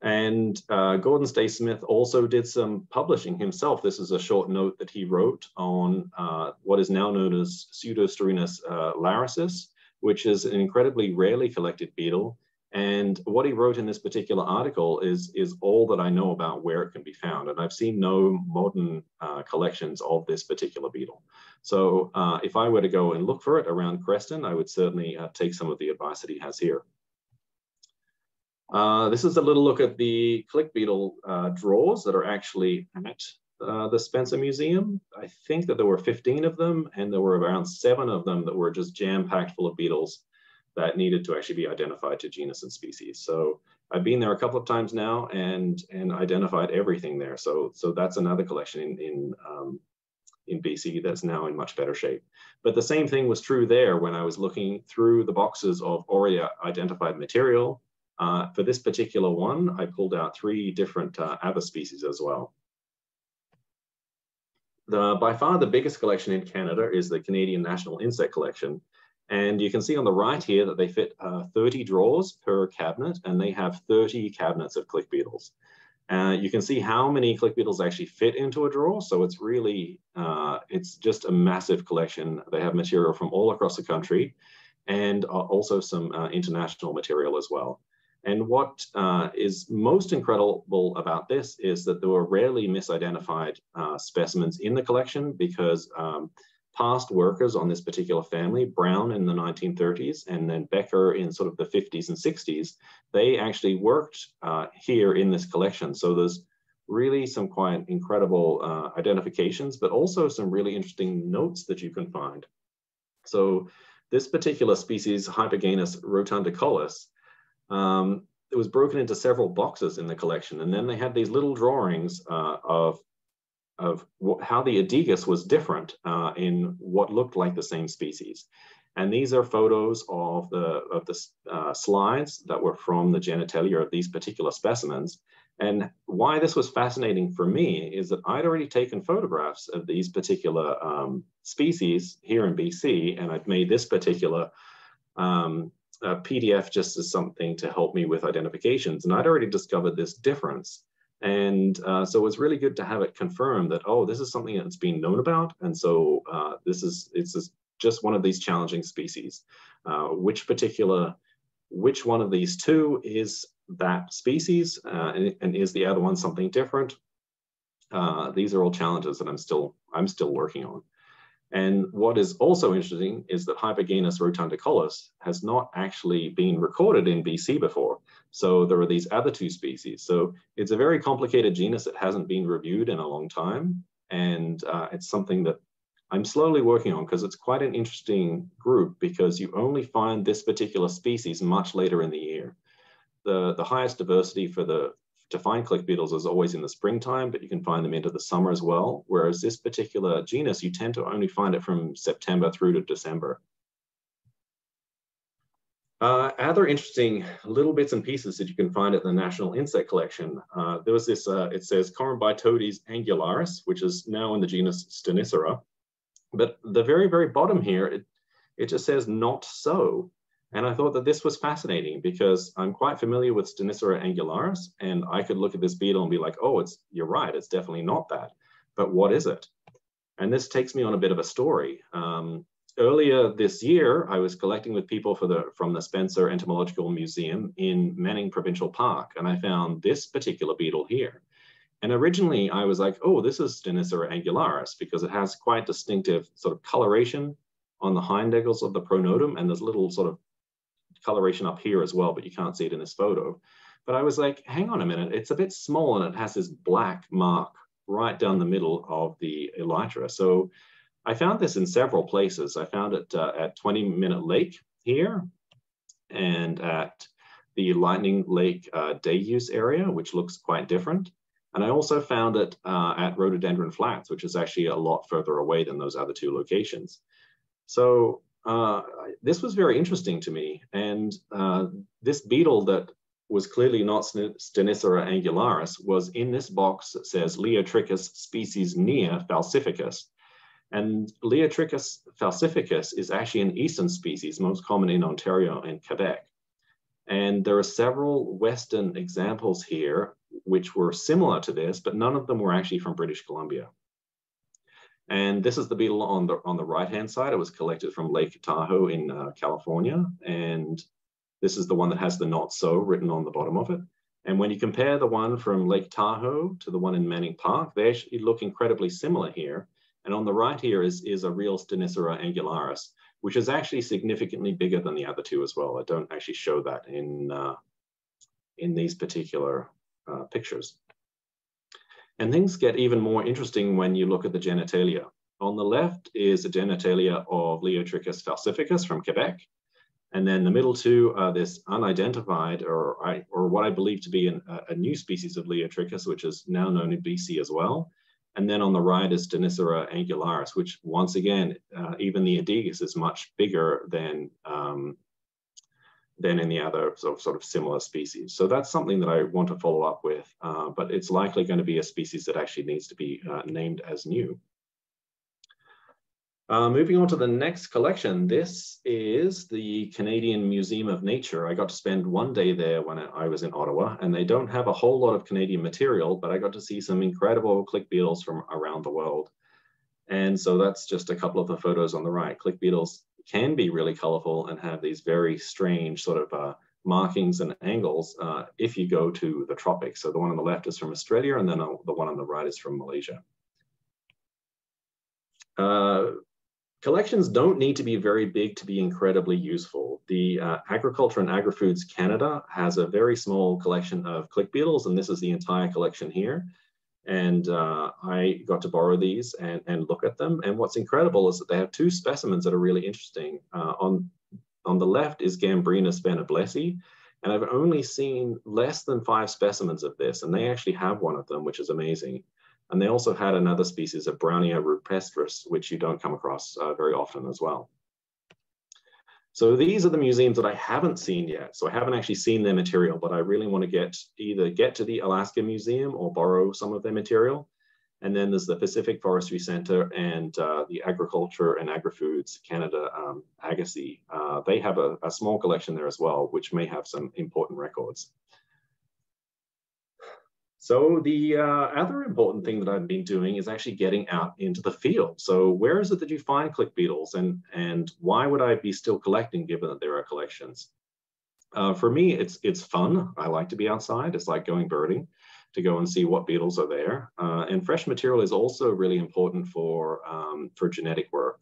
And uh, Gordon Stace Smith also did some publishing himself. This is a short note that he wrote on uh, what is now known as Pseudanostirus uh, larisis, which is an incredibly rarely collected beetle and what he wrote in this particular article is, is all that I know about where it can be found. And I've seen no modern uh, collections of this particular beetle. So uh, if I were to go and look for it around Creston, I would certainly uh, take some of the advice that he has here. Uh, this is a little look at the click beetle uh, drawers that are actually at uh, the Spencer Museum. I think that there were 15 of them, and there were around seven of them that were just jam-packed full of beetles that needed to actually be identified to genus and species. So I've been there a couple of times now and and identified everything there. So so that's another collection in in um, in BC that's now in much better shape. But the same thing was true there when I was looking through the boxes of Aurea identified material. Uh, for this particular one, I pulled out three different uh, other species as well. The, by far the biggest collection in Canada is the Canadian National Insect Collection, and you can see on the right here that they fit uh, 30 drawers per cabinet and they have 30 cabinets of click beetles. Uh, you can see how many click beetles actually fit into a drawer. So it's really, uh, it's just a massive collection. They have material from all across the country and also some uh, international material as well. And what uh, is most incredible about this is that there were rarely misidentified uh, specimens in the collection because um, past workers on this particular family, Brown in the 1930s and then Becker in sort of the 50s and 60s, they actually worked uh, here in this collection. So there's really some quite incredible uh, identifications, but also some really interesting notes that you can find. So this particular species, Hypoganus rotundicollis, um, it was broken into several boxes in the collection. And then they had these little drawings uh, of, of how the aedeagus was different uh, in what looked like the same species. And these are photos of the, of the uh, slides that were from the genitalia of these particular specimens. And why this was fascinating for me is that I'd already taken photographs of these particular um, species here in BC, and I'd made this particular um, PDF just as something to help me with identifications. And I'd already discovered this difference. And uh, so it's really good to have it confirmed that, oh, this is something that's been known about. And so uh, this is, it's just one of these challenging species. Uh, which particular, which one of these two is that species uh, and, and, is the other one something different? Uh, these are all challenges that I'm still, I'm still working on. And what is also interesting is that Hypoganus rotundicollis has not actually been recorded in BC before. So there are these other two species. So it's a very complicated genus that hasn't been reviewed in a long time. And uh, it's something that I'm slowly working on because it's quite an interesting group because you only find this particular species much later in the year. The, the highest diversity for the to find click beetles is always in the springtime, but you can find them into the summer as well. Whereas this particular genus, you tend to only find it from September through to December. Uh, other interesting little bits and pieces that you can find at the National Insect Collection. Uh, there was this, uh, it says Corymbitodes angularis, which is now in the genus Ctenicera. But the very, very bottom here, it, it just says not so. And I thought that this was fascinating because I'm quite familiar with Ctenicera angularis, and I could look at this beetle and be like, oh, it's you're right, it's definitely not that. But what is it? And this takes me on a bit of a story. Um, earlier this year, I was collecting with people for the, from the Spencer Entomological Museum in Manning Provincial Park, and I found this particular beetle here. And originally I was like, oh, this is Ctenicera angularis because it has quite distinctive sort of coloration on the hind of the pronotum, and there's little sort of coloration up here as well, but you can't see it in this photo. But I was like, hang on a minute, it's a bit small and it has this black mark right down the middle of the elytra. So I found this in several places. I found it uh, at 20 Minute Lake here and at the Lightning Lake uh, day use area, which looks quite different. And I also found it uh, at Rhododendron Flats, which is actually a lot further away than those other two locations. So uh, this was very interesting to me. And uh, this beetle that was clearly not Ctenicera angularis was in this box that says Liotrichus species near falsificus. And Liotrichus falsificus is actually an eastern species, most common in Ontario and Quebec. And there are several Western examples here which were similar to this, but none of them were actually from British Columbia. And this is the beetle on the on the right hand side. It was collected from Lake Tahoe in uh, California, and this is the one that has the "not so" written on the bottom of it. And when you compare the one from Lake Tahoe to the one in Manning Park, they actually look incredibly similar here. And on the right here is, is a real Ctenicera angularis, which is actually significantly bigger than the other two as well. I don't actually show that in, uh, in these particular uh, pictures. And things get even more interesting when you look at the genitalia. On the left is the genitalia of Liotrichus falsificus from Quebec. And then the middle two are this unidentified, or, I, or what I believe to be an, a new species of Liotrichus, which is now known in BC as well. And then on the right is Ctenicera angularis, which once again, uh, even the aedeagus is much bigger than um, than in the other sort of, sort of similar species. So that's something that I want to follow up with, uh, but it's likely going to be a species that actually needs to be uh, named as new. Uh, moving on to the next collection, this is the Canadian Museum of Nature. I got to spend one day there when I was in Ottawa, and they don't have a whole lot of Canadian material, but I got to see some incredible click beetles from around the world. And so that's just a couple of the photos on the right. Click beetles can be really colorful and have these very strange sort of uh, markings and angles uh, if you go to the tropics. So the one on the left is from Australia, and then the one on the right is from Malaysia. Uh, collections don't need to be very big to be incredibly useful. The uh, Agriculture and Agri-Foods Canada has a very small collection of click beetles, and this is the entire collection here. And uh, I got to borrow these and, and look at them. And what's incredible is that they have two specimens that are really interesting. Uh, on, on the left is Gambrinus venablesi, and I've only seen less than five specimens of this, and they actually have one of them, which is amazing. And they also had another species of Brownia rupestris, which you don't come across uh, very often as well. So these are the museums that I haven't seen yet. So I haven't actually seen their material, but I really want to get either get to the Alaska Museum or borrow some of their material. And then there's the Pacific Forestry Center and uh, the Agriculture and Agri-Foods Canada um, Agassiz. Uh, they have a, a small collection there as well, which may have some important records. So the uh, other important thing that I've been doing is actually getting out into the field. So where is it that you find click beetles and, and why would I be still collecting given that there are collections? Uh, for me, it's, it's fun. I like to be outside. It's like going birding to go and see what beetles are there. Uh, and fresh material is also really important for, um, for genetic work.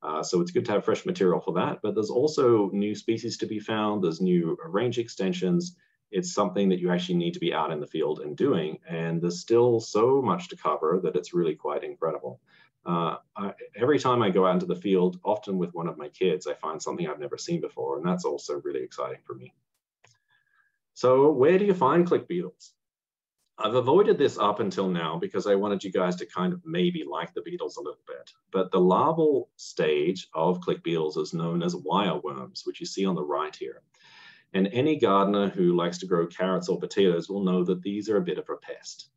Uh, so it's good to have fresh material for that, but there's also new species to be found. There's new range extensions it's something that you actually need to be out in the field and doing. And there's still so much to cover that it's really quite incredible. Uh, I, every time I go out into the field, often with one of my kids, I find something I've never seen before. And that's also really exciting for me. So where do you find click beetles? I've avoided this up until now because I wanted you guys to kind of maybe like the beetles a little bit. But the larval stage of click beetles is known as wireworms, which you see on the right here. And any gardener who likes to grow carrots or potatoes will know that these are a bit of a pest.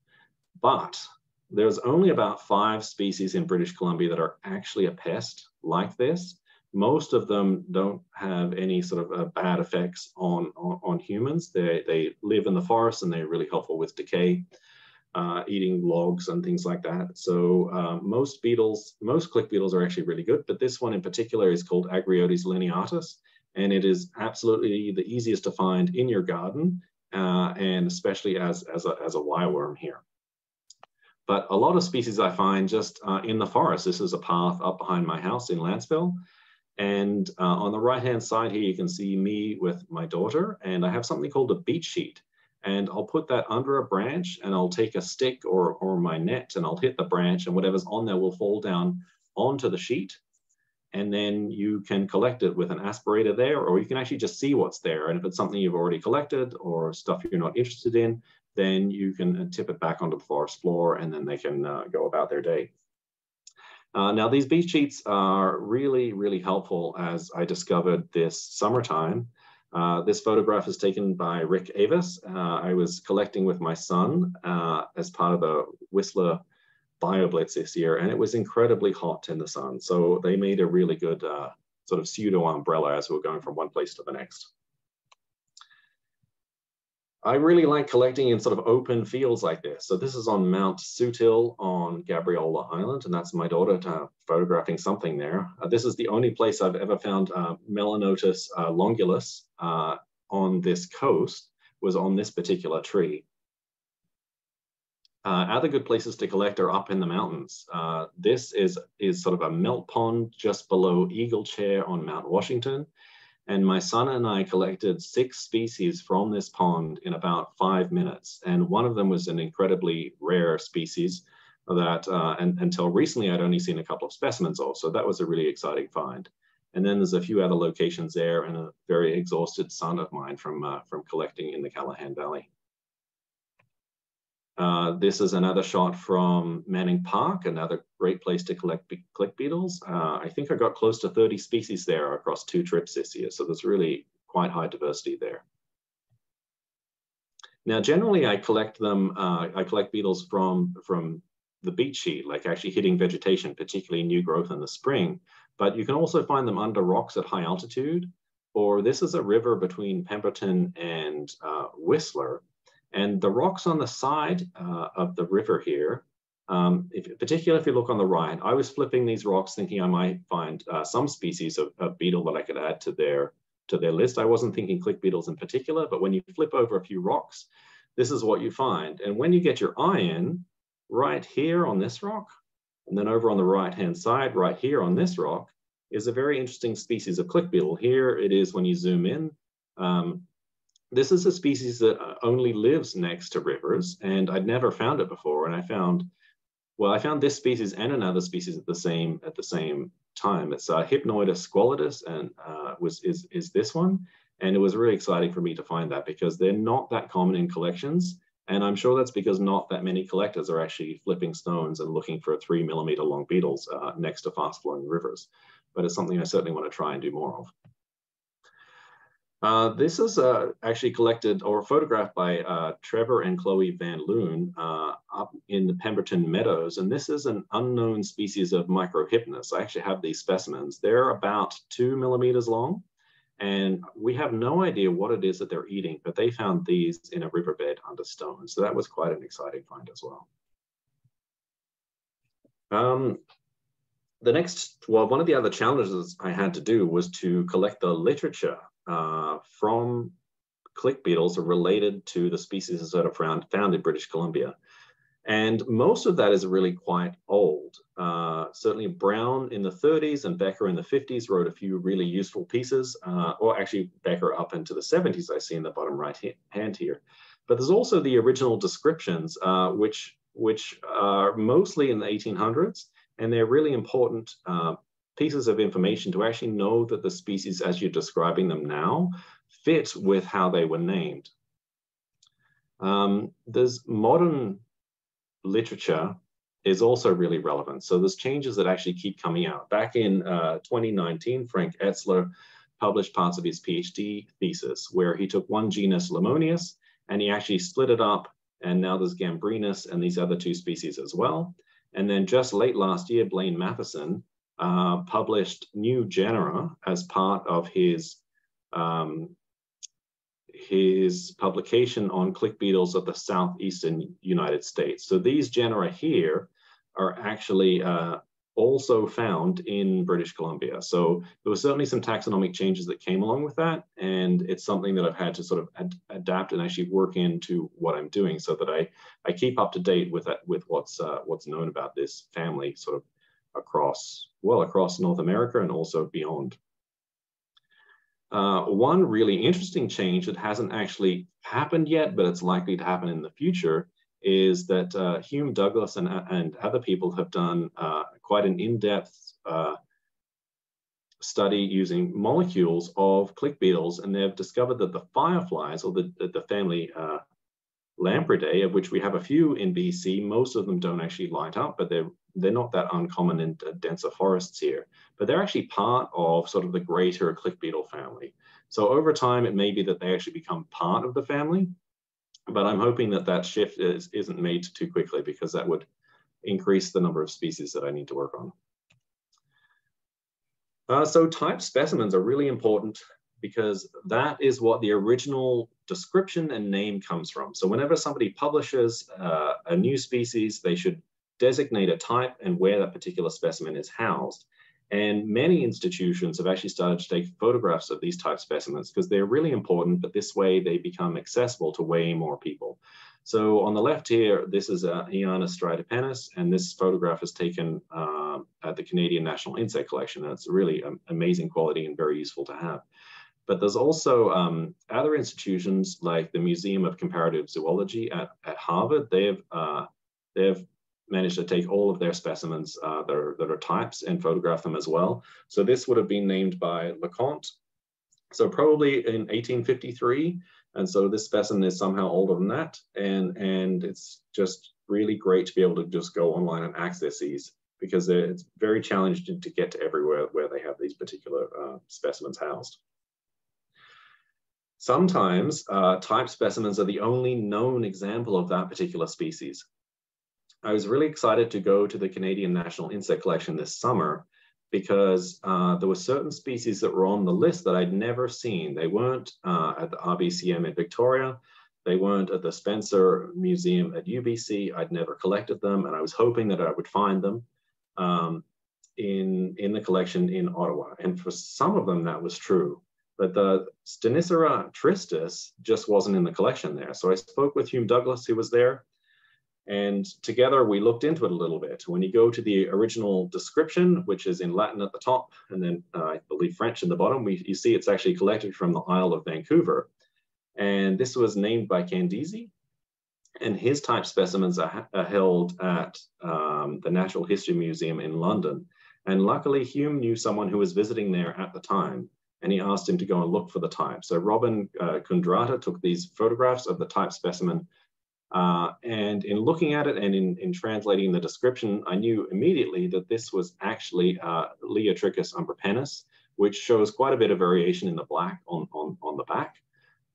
But there's only about five species in British Columbia that are actually a pest like this. Most of them don't have any sort of uh, bad effects on, on, on, humans. They, they live in the forest and they're really helpful with decay, uh, eating logs and things like that. So uh, most beetles, most click beetles are actually really good, but this one in particular is called Agriotes lineatus and it is absolutely the easiest to find in your garden, uh, and especially as, as, a, as a wireworm here. But a lot of species I find just uh, in the forest. This is a path up behind my house in Lantzville. And uh, on the right-hand side here, you can see me with my daughter, and I have something called a beat sheet. And I'll put that under a branch, and I'll take a stick or, or my net, and I'll hit the branch, and whatever's on there will fall down onto the sheet and then you can collect it with an aspirator there, or you can actually just see what's there. And if it's something you've already collected or stuff you're not interested in, then you can uh, tip it back onto the forest floor and then they can uh, go about their day. Uh, now these beat sheets are really, really helpful as I discovered this summertime. Uh, this photograph is taken by Rick Avis. Uh, I was collecting with my son uh, as part of the Whistler BioBlitz this year, and it was incredibly hot in the sun. So they made a really good uh, sort of pseudo umbrella as we were going from one place to the next. I really like collecting in sort of open fields like this. So this is on Mount Sutil on Gabriola Island, and that's my daughter uh, photographing something there. Uh, this is the only place I've ever found uh, Melanotus uh, longulus uh, on this coast was on this particular tree. Uh, other good places to collect are up in the mountains. Uh, this is, is sort of a melt pond just below Eagle Chair on Mount Washington. And my son and I collected six species from this pond in about five minutes. And one of them was an incredibly rare species that uh, and, until recently I'd only seen a couple of specimens of. So that was a really exciting find. And then there's a few other locations there and a very exhausted son of mine from, uh, from collecting in the Callaghan Valley. Uh, this is another shot from Manning Park, another great place to collect be click beetles. Uh, I think I got close to 30 species there across two trips this year, so there's really quite high diversity there. Now, generally, I collect them. Uh, I collect beetles from from the beat sheet, like actually hitting vegetation, particularly new growth in the spring. But you can also find them under rocks at high altitude, or this is a river between Pemberton and uh, Whistler. And the rocks on the side uh, of the river here, um, if, particularly if you look on the right, I was flipping these rocks thinking I might find uh, some species of, of, beetle that I could add to their, to their list. I wasn't thinking click beetles in particular, but when you flip over a few rocks, this is what you find. And when you get your eye in, right here on this rock, and then over on the right-hand side, right here on this rock, is a very interesting species of click beetle. Here it is when you zoom in. Um, this is a species that uh, only lives next to rivers, and I'd never found it before. And I found, well, I found this species and another species at the same at the same time. It's uh, Hypnoidus squalidus, and uh, was is is this one. And it was really exciting for me to find that because they're not that common in collections. And I'm sure that's because not that many collectors are actually flipping stones and looking for three millimeter long beetles uh, next to fast flowing rivers. But it's something I certainly want to try and do more of. Uh, this is uh, actually collected or photographed by uh, Trevor and Chloe Van Loon uh, up in the Pemberton Meadows. And this is an unknown species of Microhypnus. I actually have these specimens. They're about two millimeters long. And we have no idea what it is that they're eating, but they found these in a riverbed under stone. So that was quite an exciting find as well. Um, the next, well, one of the other challenges I had to do was to collect the literature uh, from click beetles are related to the species that are found, found in British Columbia. And most of that is really quite old. Uh, certainly Brown in the 30s and Becker in the 50s wrote a few really useful pieces, uh, or actually Becker up into the 70s, I see in the bottom right hand here. But there's also the original descriptions, uh, which, which are mostly in the 1800s, and they're really important uh, pieces of information to actually know that the species as you're describing them now fit with how they were named. Um, there's modern literature is also really relevant. So there's changes that actually keep coming out. Back in uh, 2019, Frank Etzler published parts of his PhD thesis where he took one genus Limonius and he actually split it up and now there's Gambrinus and these other two species as well. And then just late last year, Blaine Mathison uh, published new genera as part of his um, his publication on click beetles of the southeastern United States. So these genera here are actually uh, also found in British Columbia. So there were certainly some taxonomic changes that came along with that. And it's something that I've had to sort of ad adapt and actually work into what I'm doing so that I, I keep up to date with that, with what's, uh, what's known about this family sort of across, well, across North America and also beyond. Uh, one really interesting change that hasn't actually happened yet, but it's likely to happen in the future, is that uh, Hume Douglas and, and other people have done uh, quite an in-depth uh, study using molecules of click beetles, and they've discovered that the fireflies, or the, the family uh, Lampyridae, of which we have a few in BC, most of them don't actually light up, but they're they're not that uncommon in denser forests here, but they're actually part of sort of the greater click beetle family. So over time, it may be that they actually become part of the family, but I'm hoping that that shift is, isn't made too quickly because that would increase the number of species that I need to work on. Uh, so type specimens are really important because that is what the original description and name comes from. So whenever somebody publishes uh, a new species, they should designate a type and where that particular specimen is housed. And many institutions have actually started to take photographs of these type specimens because they're really important, but this way they become accessible to way more people. So on the left here, this is a Aeana striatopenis, and this photograph is taken uh, at the Canadian National Insect Collection. And it's really um, amazing quality and very useful to have. But there's also um, other institutions like the Museum of Comparative Zoology at, at Harvard. They've uh, they've managed to take all of their specimens uh, that, are, that are types and photograph them as well. So this would have been named by LeConte. So probably in 1853. And so this specimen is somehow older than that. And, and it's just really great to be able to just go online and access these because it's very challenging to get to everywhere where they have these particular uh, specimens housed. Sometimes uh, type specimens are the only known example of that particular species. I was really excited to go to the Canadian National Insect Collection this summer because uh, there were certain species that were on the list that I'd never seen. They weren't uh, at the RBCM in Victoria. They weren't at the Spencer Museum at UBC. I'd never collected them, and I was hoping that I would find them um, in, in the collection in Ottawa. And for some of them, that was true. But the Ctenicera tristis just wasn't in the collection there. So I spoke with Hume Douglas, who was there, and together we looked into it a little bit. When you go to the original description, which is in Latin at the top, and then uh, I believe French in the bottom, we, you see it's actually collected from the Isle of Vancouver. And this was named by Candèze. And his type specimens are, are held at um, the Natural History Museum in London. And luckily, Hume knew someone who was visiting there at the time, and he asked him to go and look for the type. So Robin uh, Kundrata took these photographs of the type specimen. Uh, and in looking at it and in, in translating the description, I knew immediately that this was actually uh, Liotrichus umbripennis, which shows quite a bit of variation in the black on, on, on the back.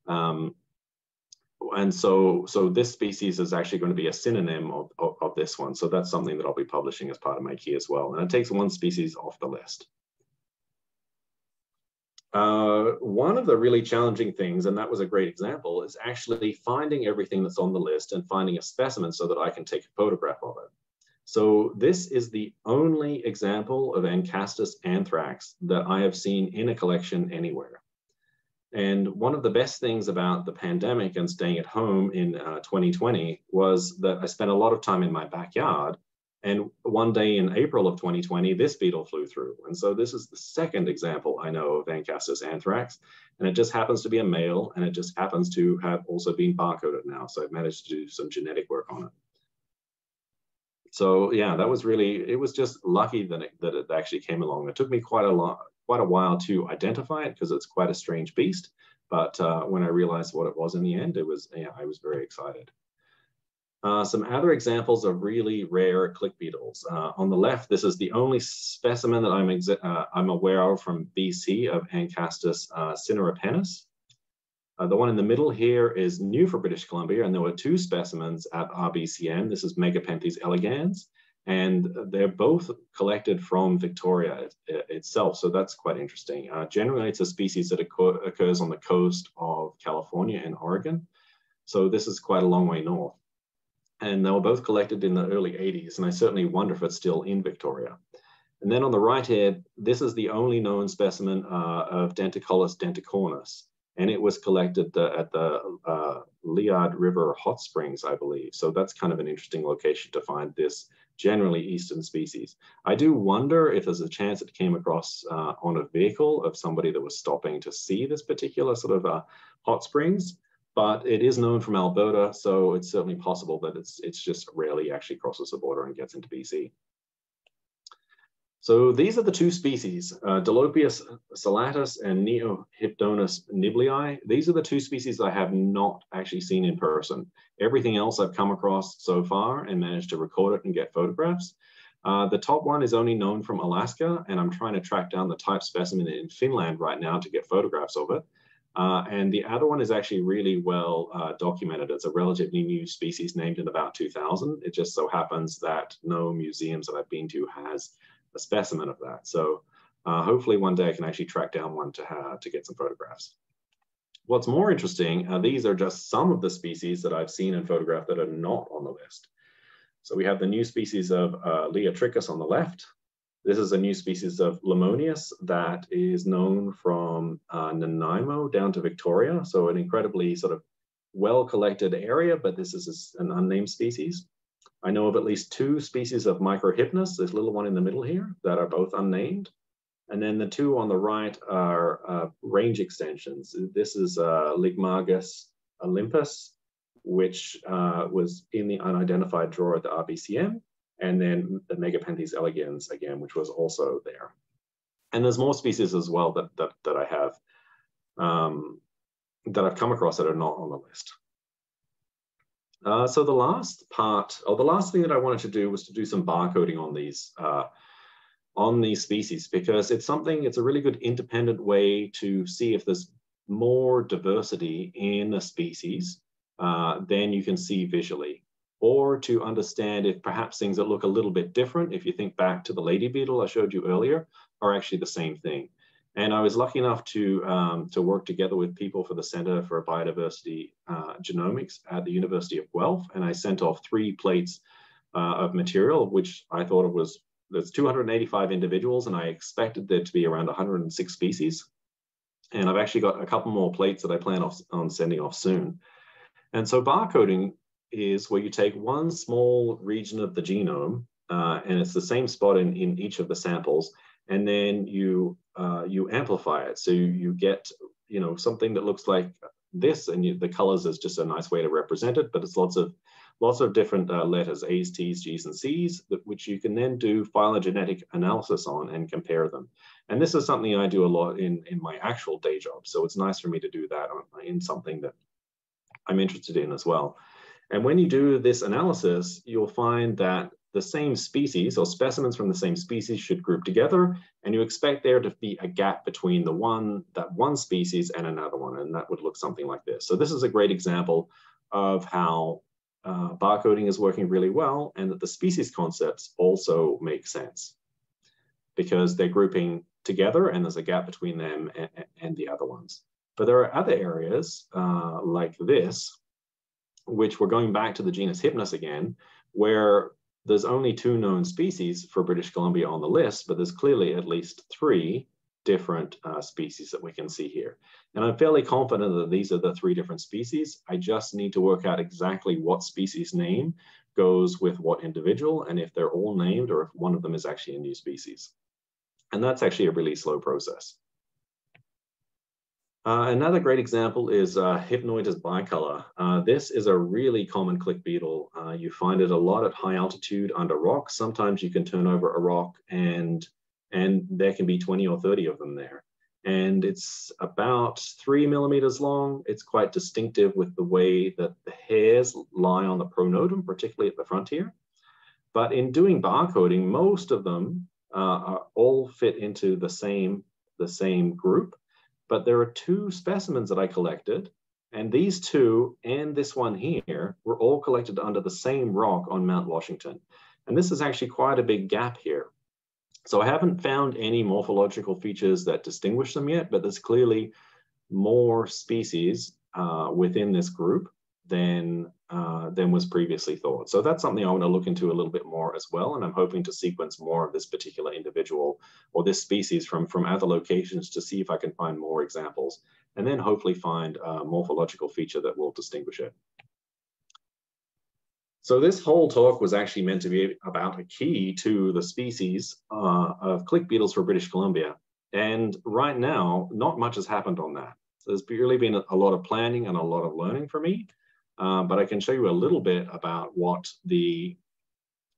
Um, and so, so this species is actually going to be a synonym of, of, of, this one. So that's something that I'll be publishing as part of my key as well. And it takes one species off the list. Uh, one of the really challenging things, and that was a great example, is actually finding everything that's on the list and finding a specimen so that I can take a photograph of it. So this is the only example of Ancastus anthrax that I have seen in a collection anywhere. And one of the best things about the pandemic and staying at home in uh, 2020 was that I spent a lot of time in my backyard. And one day in April of 2020, this beetle flew through. And so this is the second example I know of Ancastus anthrax. And it just happens to be a male, and it just happens to have also been barcoded now. So I've managed to do some genetic work on it. So yeah, that was really, it was just lucky that it, that it actually came along. It took me quite a lot, quite a while to identify it because it's quite a strange beast. But uh, when I realized what it was in the end, it was yeah, I was very excited. Uh, some other examples of really rare click beetles. Uh, on the left, this is the only specimen that I'm, uh, I'm aware of from BC of Ancastus uh. Uh, the one in the middle here is new for British Columbia, and there were two specimens at RBCM. This is Megapenthes elegans, and they're both collected from Victoria it, itself. So that's quite interesting. Uh, generally, it's a species that occurs on the coast of California and Oregon. So this is quite a long way north. And they were both collected in the early 80s, and I certainly wonder if it's still in Victoria. And then on the right here, this is the only known specimen uh, of Denticollis denticornis and it was collected the, at the uh, Liard River hot springs, I believe. So that's kind of an interesting location to find this generally eastern species. I do wonder if there's a chance it came across uh, on a vehicle of somebody that was stopping to see this particular sort of uh, hot springs, but it is known from Alberta, so it's certainly possible that it's, it's just rarely actually crosses the border and gets into BC. So these are the two species, uh, Dalopius cellatus and Neohypdonus niblii. These are the two species I have not actually seen in person. Everything else I've come across so far and managed to record it and get photographs. Uh, the top one is only known from Alaska, and I'm trying to track down the type specimen in Finland right now to get photographs of it. Uh, and the other one is actually really well uh, documented. It's a relatively new species named in about 2000. It just so happens that no museums that I've been to has a specimen of that. So uh, hopefully one day I can actually track down one to, have, to get some photographs. What's more interesting, uh, these are just some of the species that I've seen and photographed that are not on the list. So we have the new species of uh, Liotrichus on the left. This is a new species of Limonius that is known from uh, Nanaimo down to Victoria. So an incredibly sort of well collected area, but this is an unnamed species. I know of at least two species of Microhypnus, this little one in the middle here, that are both unnamed. And then the two on the right are uh, range extensions. This is uh, Ligmagus olympus, which uh, was in the unidentified drawer at the RBCM, and then the Megapenthes elegans again, which was also there. And there's more species as well that, that, that I have, um, that I've come across that are not on the list. Uh, so the last part, or the last thing that I wanted to do was to do some barcoding on these uh, on these species because it's something, it's a really good independent way to see if there's more diversity in a species uh, than you can see visually. Or to understand if perhaps things that look a little bit different, if you think back to the lady beetle I showed you earlier, are actually the same thing. And I was lucky enough to, um, to work together with people for the Center for Biodiversity uh, Genomics at the University of Guelph. And I sent off three plates uh, of material, which I thought it was, there's 285 individuals, and I expected there to be around 106 species. And I've actually got a couple more plates that I plan off, on sending off soon. And so barcoding is where you take one small region of the genome, uh, and it's the same spot in, in each of the samples, and then you uh, you amplify it. So you, you, get you know something that looks like this, and you, the colors is just a nice way to represent it. But it's lots of lots of different uh, letters, A's, T's, G's, and C's, that, which you can then do phylogenetic analysis on and compare them. And this is something I do a lot in in my actual day job. So it's nice for me to do that on, in something that I'm interested in as well. And when you do this analysis, you'll find that the same species or specimens from the same species should group together and you expect there to be a gap between the one that one species and another one and that would look something like this. So this is a great example of how uh, barcoding is working really well and that the species concepts also make sense. Because they're grouping together and there's a gap between them and, and the other ones. But there are other areas uh, like this which we're going back to the genus Hypnus again where there's only two known species for British Columbia on the list, but there's clearly at least three different uh, species that we can see here. And I'm fairly confident that these are the three different species. I just need to work out exactly what species name goes with what individual and if they're all named or if one of them is actually a new species. And that's actually a really slow process. Uh, another great example is uh, Hypnoidus bicolor. Uh, this is a really common click beetle. Uh, you find it a lot at high altitude under rocks. Sometimes you can turn over a rock and, and there can be 20 or 30 of them there. And it's about three millimeters long. It's quite distinctive with the way that the hairs lie on the pronotum, particularly at the front here. But in doing barcoding, most of them uh, all fit into the same, the same group. But there are two specimens that I collected, and these two and this one here were all collected under the same rock on Mount Washington. And this is actually quite a big gap here. So I haven't found any morphological features that distinguish them yet, but there's clearly more species uh, within this group than uh, than was previously thought. So that's something I want to look into a little bit more as well. And I'm hoping to sequence more of this particular individual or this species from, from other locations to see if I can find more examples and then hopefully find a morphological feature that will distinguish it. So this whole talk was actually meant to be about a key to the species uh, of click beetles for British Columbia. And right now, not much has happened on that. So there's really been a lot of planning and a lot of learning for me. Um, but I can show you a little bit about what the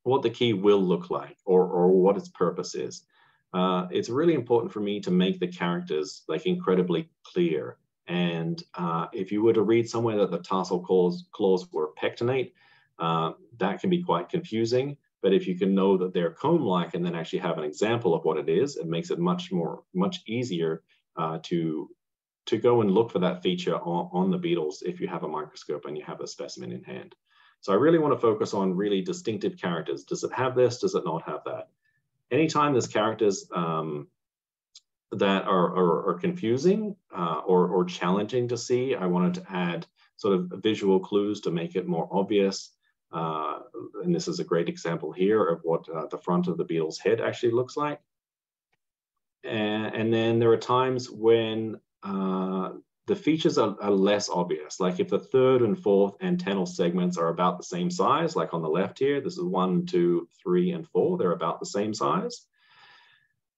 what the key will look like or, or what its purpose is. Uh, it's really important for me to make the characters like incredibly clear. And uh, if you were to read somewhere that the tarsal claws, claws were pectinate, uh, that can be quite confusing. But if you can know that they're comb-like and then actually have an example of what it is, it makes it much more, much easier uh, to to go and look for that feature on, on the beetles if you have a microscope and you have a specimen in hand. So I really want to focus on really distinctive characters. Does it have this? Does it not have that? Anytime there's characters um, that are, are, are confusing uh, or, or challenging to see, I wanted to add sort of visual clues to make it more obvious. Uh, and this is a great example here of what uh, the front of the beetle's head actually looks like. And, and then there are times when uh, the features are, are, less obvious. Like if the third and fourth antennal segments are about the same size, like on the left here, this is one, two, three, and four, they're about the same size.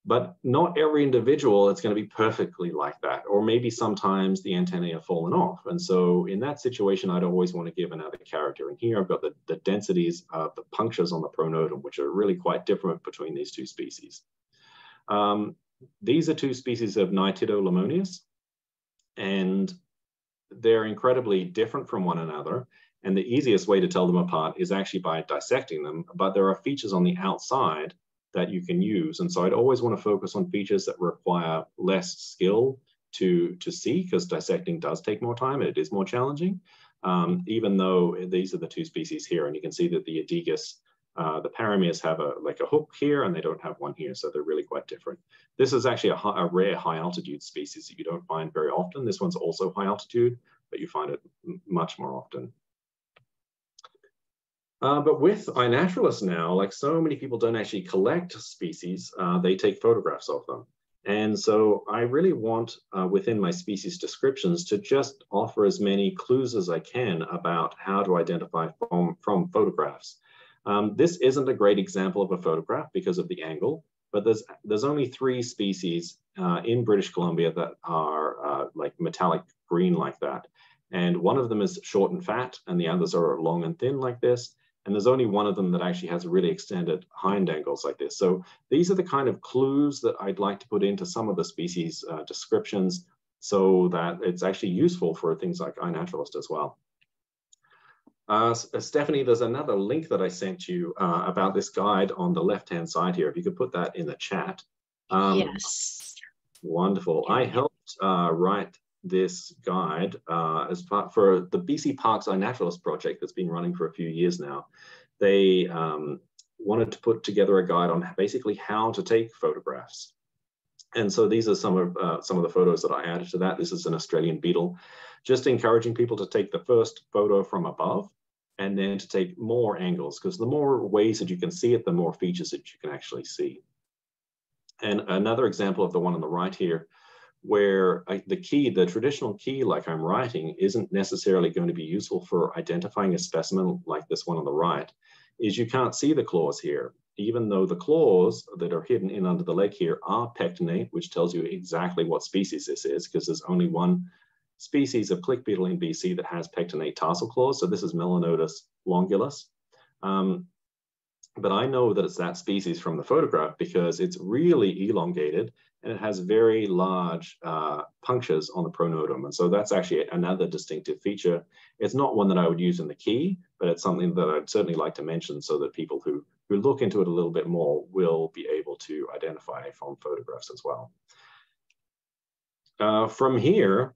But not every individual is going to be perfectly like that. Or maybe sometimes the antennae have fallen off. And so in that situation, I'd always want to give another character. And here I've got the, the densities of the punctures on the pronotum, which are really quite different between these two species. Um, these are two species of Nitidolimonius and they're incredibly different from one another. And the easiest way to tell them apart is actually by dissecting them. But there are features on the outside that you can use. And so I'd always want to focus on features that require less skill to, to see because dissecting does take more time and it is more challenging. um, even though these are the two species here, and you can see that the aedeagus, uh, the Parameres have a like a hook here, and they don't have one here, so they're really quite different. This is actually a, a rare high altitude species that you don't find very often. This one's also high altitude, but you find it much more often. Uh, but with iNaturalist now, like so many people don't actually collect species, uh, they take photographs of them. And so I really want uh, within my species descriptions to just offer as many clues as I can about how to identify from, from photographs. Um, this isn't a great example of a photograph because of the angle, but there's, there's only three species uh, in British Columbia that are uh, like metallic green like that. And one of them is short and fat, and the others are long and thin like this. And there's only one of them that actually has really extended hind angles like this. So these are the kind of clues that I'd like to put into some of the species uh, descriptions so that it's actually useful for things like iNaturalist as well. Uh, uh, Stephanie, there's another link that I sent you uh, about this guide on the left-hand side here. If you could put that in the chat. Um, yes. Wonderful. I helped uh, write this guide uh, as part for the BC Parks iNaturalist project that's been running for a few years now. They um, wanted to put together a guide on basically how to take photographs. And so these are some of uh, some of the photos that I added to that. This is an Australian beetle, just encouraging people to take the first photo from above and then to take more angles because the more ways that you can see it, the more features that you can actually see. And another example of the one on the right here where I, the key, the traditional key like I'm writing isn't necessarily going to be useful for identifying a specimen like this one on the right, is you can't see the claws here, even though the claws that are hidden in under the leg here are pectinate, which tells you exactly what species this is, because there's only one species of click beetle in BC that has pectinate tarsal claws. So this is Melanotus longulus. Um, but I know that it's that species from the photograph because it's really elongated and it has very large uh, punctures on the pronotum. And so that's actually another distinctive feature. It's not one that I would use in the key, but it's something that I'd certainly like to mention so that people who, who look into it a little bit more will be able to identify from photographs as well. Uh, from here,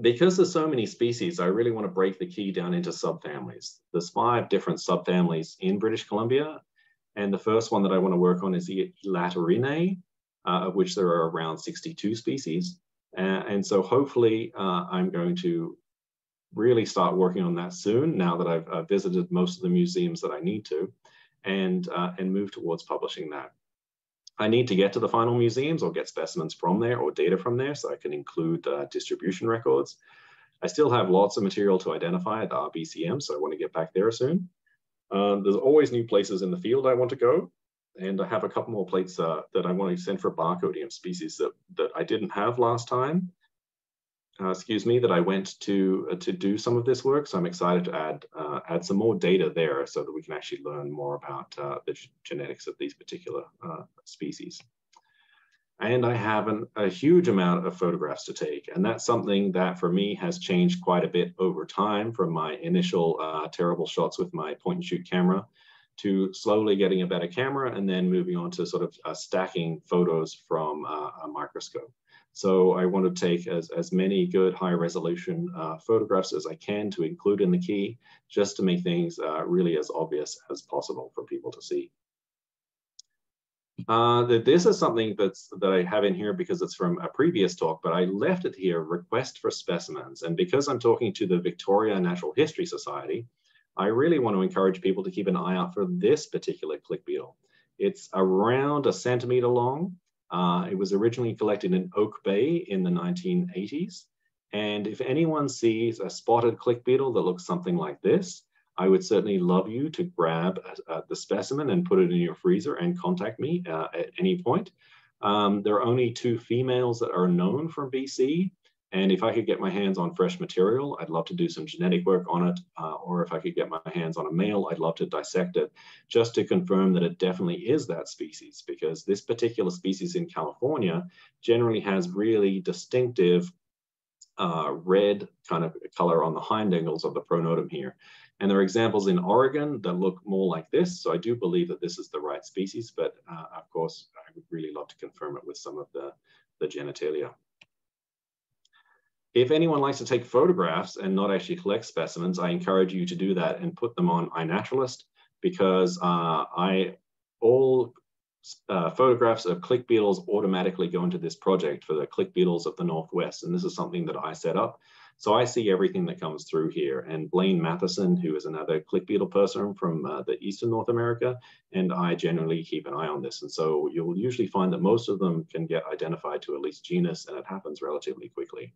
because there's so many species, I really want to break the key down into subfamilies. There's five different subfamilies in British Columbia. And the first one that I want to work on is the Elaterinae, uh, of which there are around 62 species. Uh, and so hopefully uh, I'm going to really start working on that soon now that I've uh, visited most of the museums that I need to and, uh, and move towards publishing that. I need to get to the final museums or get specimens from there or data from there so I can include uh, distribution records. I still have lots of material to identify at the RBCM, so I want to get back there soon. Um, there's always new places in the field I want to go and I have a couple more plates uh, that I want to send for barcoding species that, that I didn't have last time. Uh, excuse me, that I went to uh, to do some of this work. So I'm excited to add uh, add some more data there so that we can actually learn more about uh, the genetics of these particular uh, species. And I have an, a huge amount of photographs to take. And that's something that for me has changed quite a bit over time from my initial terrible shots with my point and shoot camera to slowly getting a better camera and then moving on to sort of uh, stacking photos from uh, a microscope. So I want to take as, as many good high resolution uh, photographs as I can to include in the key, just to make things uh, really as obvious as possible for people to see. Uh, this is something that's that I have in here because it's from a previous talk, but I left it here, request for specimens. And because I'm talking to the Victoria Natural History Society, I really want to encourage people to keep an eye out for this particular click beetle. It's around a centimeter long. Uh, it was originally collected in Oak Bay in the 1980s. And if anyone sees a spotted click beetle that looks something like this, I would certainly love you to grab uh, the specimen and put it in your freezer and contact me uh, at any point. Um, there are only two females that are known from BC, and if I could get my hands on fresh material, I'd love to do some genetic work on it. Uh, or if I could get my hands on a male, I'd love to dissect it just to confirm that it definitely is that species because this particular species in California generally has really distinctive uh, red kind of color on the hind angles of the pronotum here. And there are examples in Oregon that look more like this. So I do believe that this is the right species, but uh, of course, I would really love to confirm it with some of the, the genitalia. If anyone likes to take photographs and not actually collect specimens, I encourage you to do that and put them on iNaturalist because uh, I all uh, photographs of click beetles automatically go into this project for the click beetles of the Northwest. And this is something that I set up. So I see everything that comes through here. And Blaine Mathison, who is another click beetle person from uh, the Eastern North America, and I generally keep an eye on this. And so you'll usually find that most of them can get identified to at least genus, and it happens relatively quickly.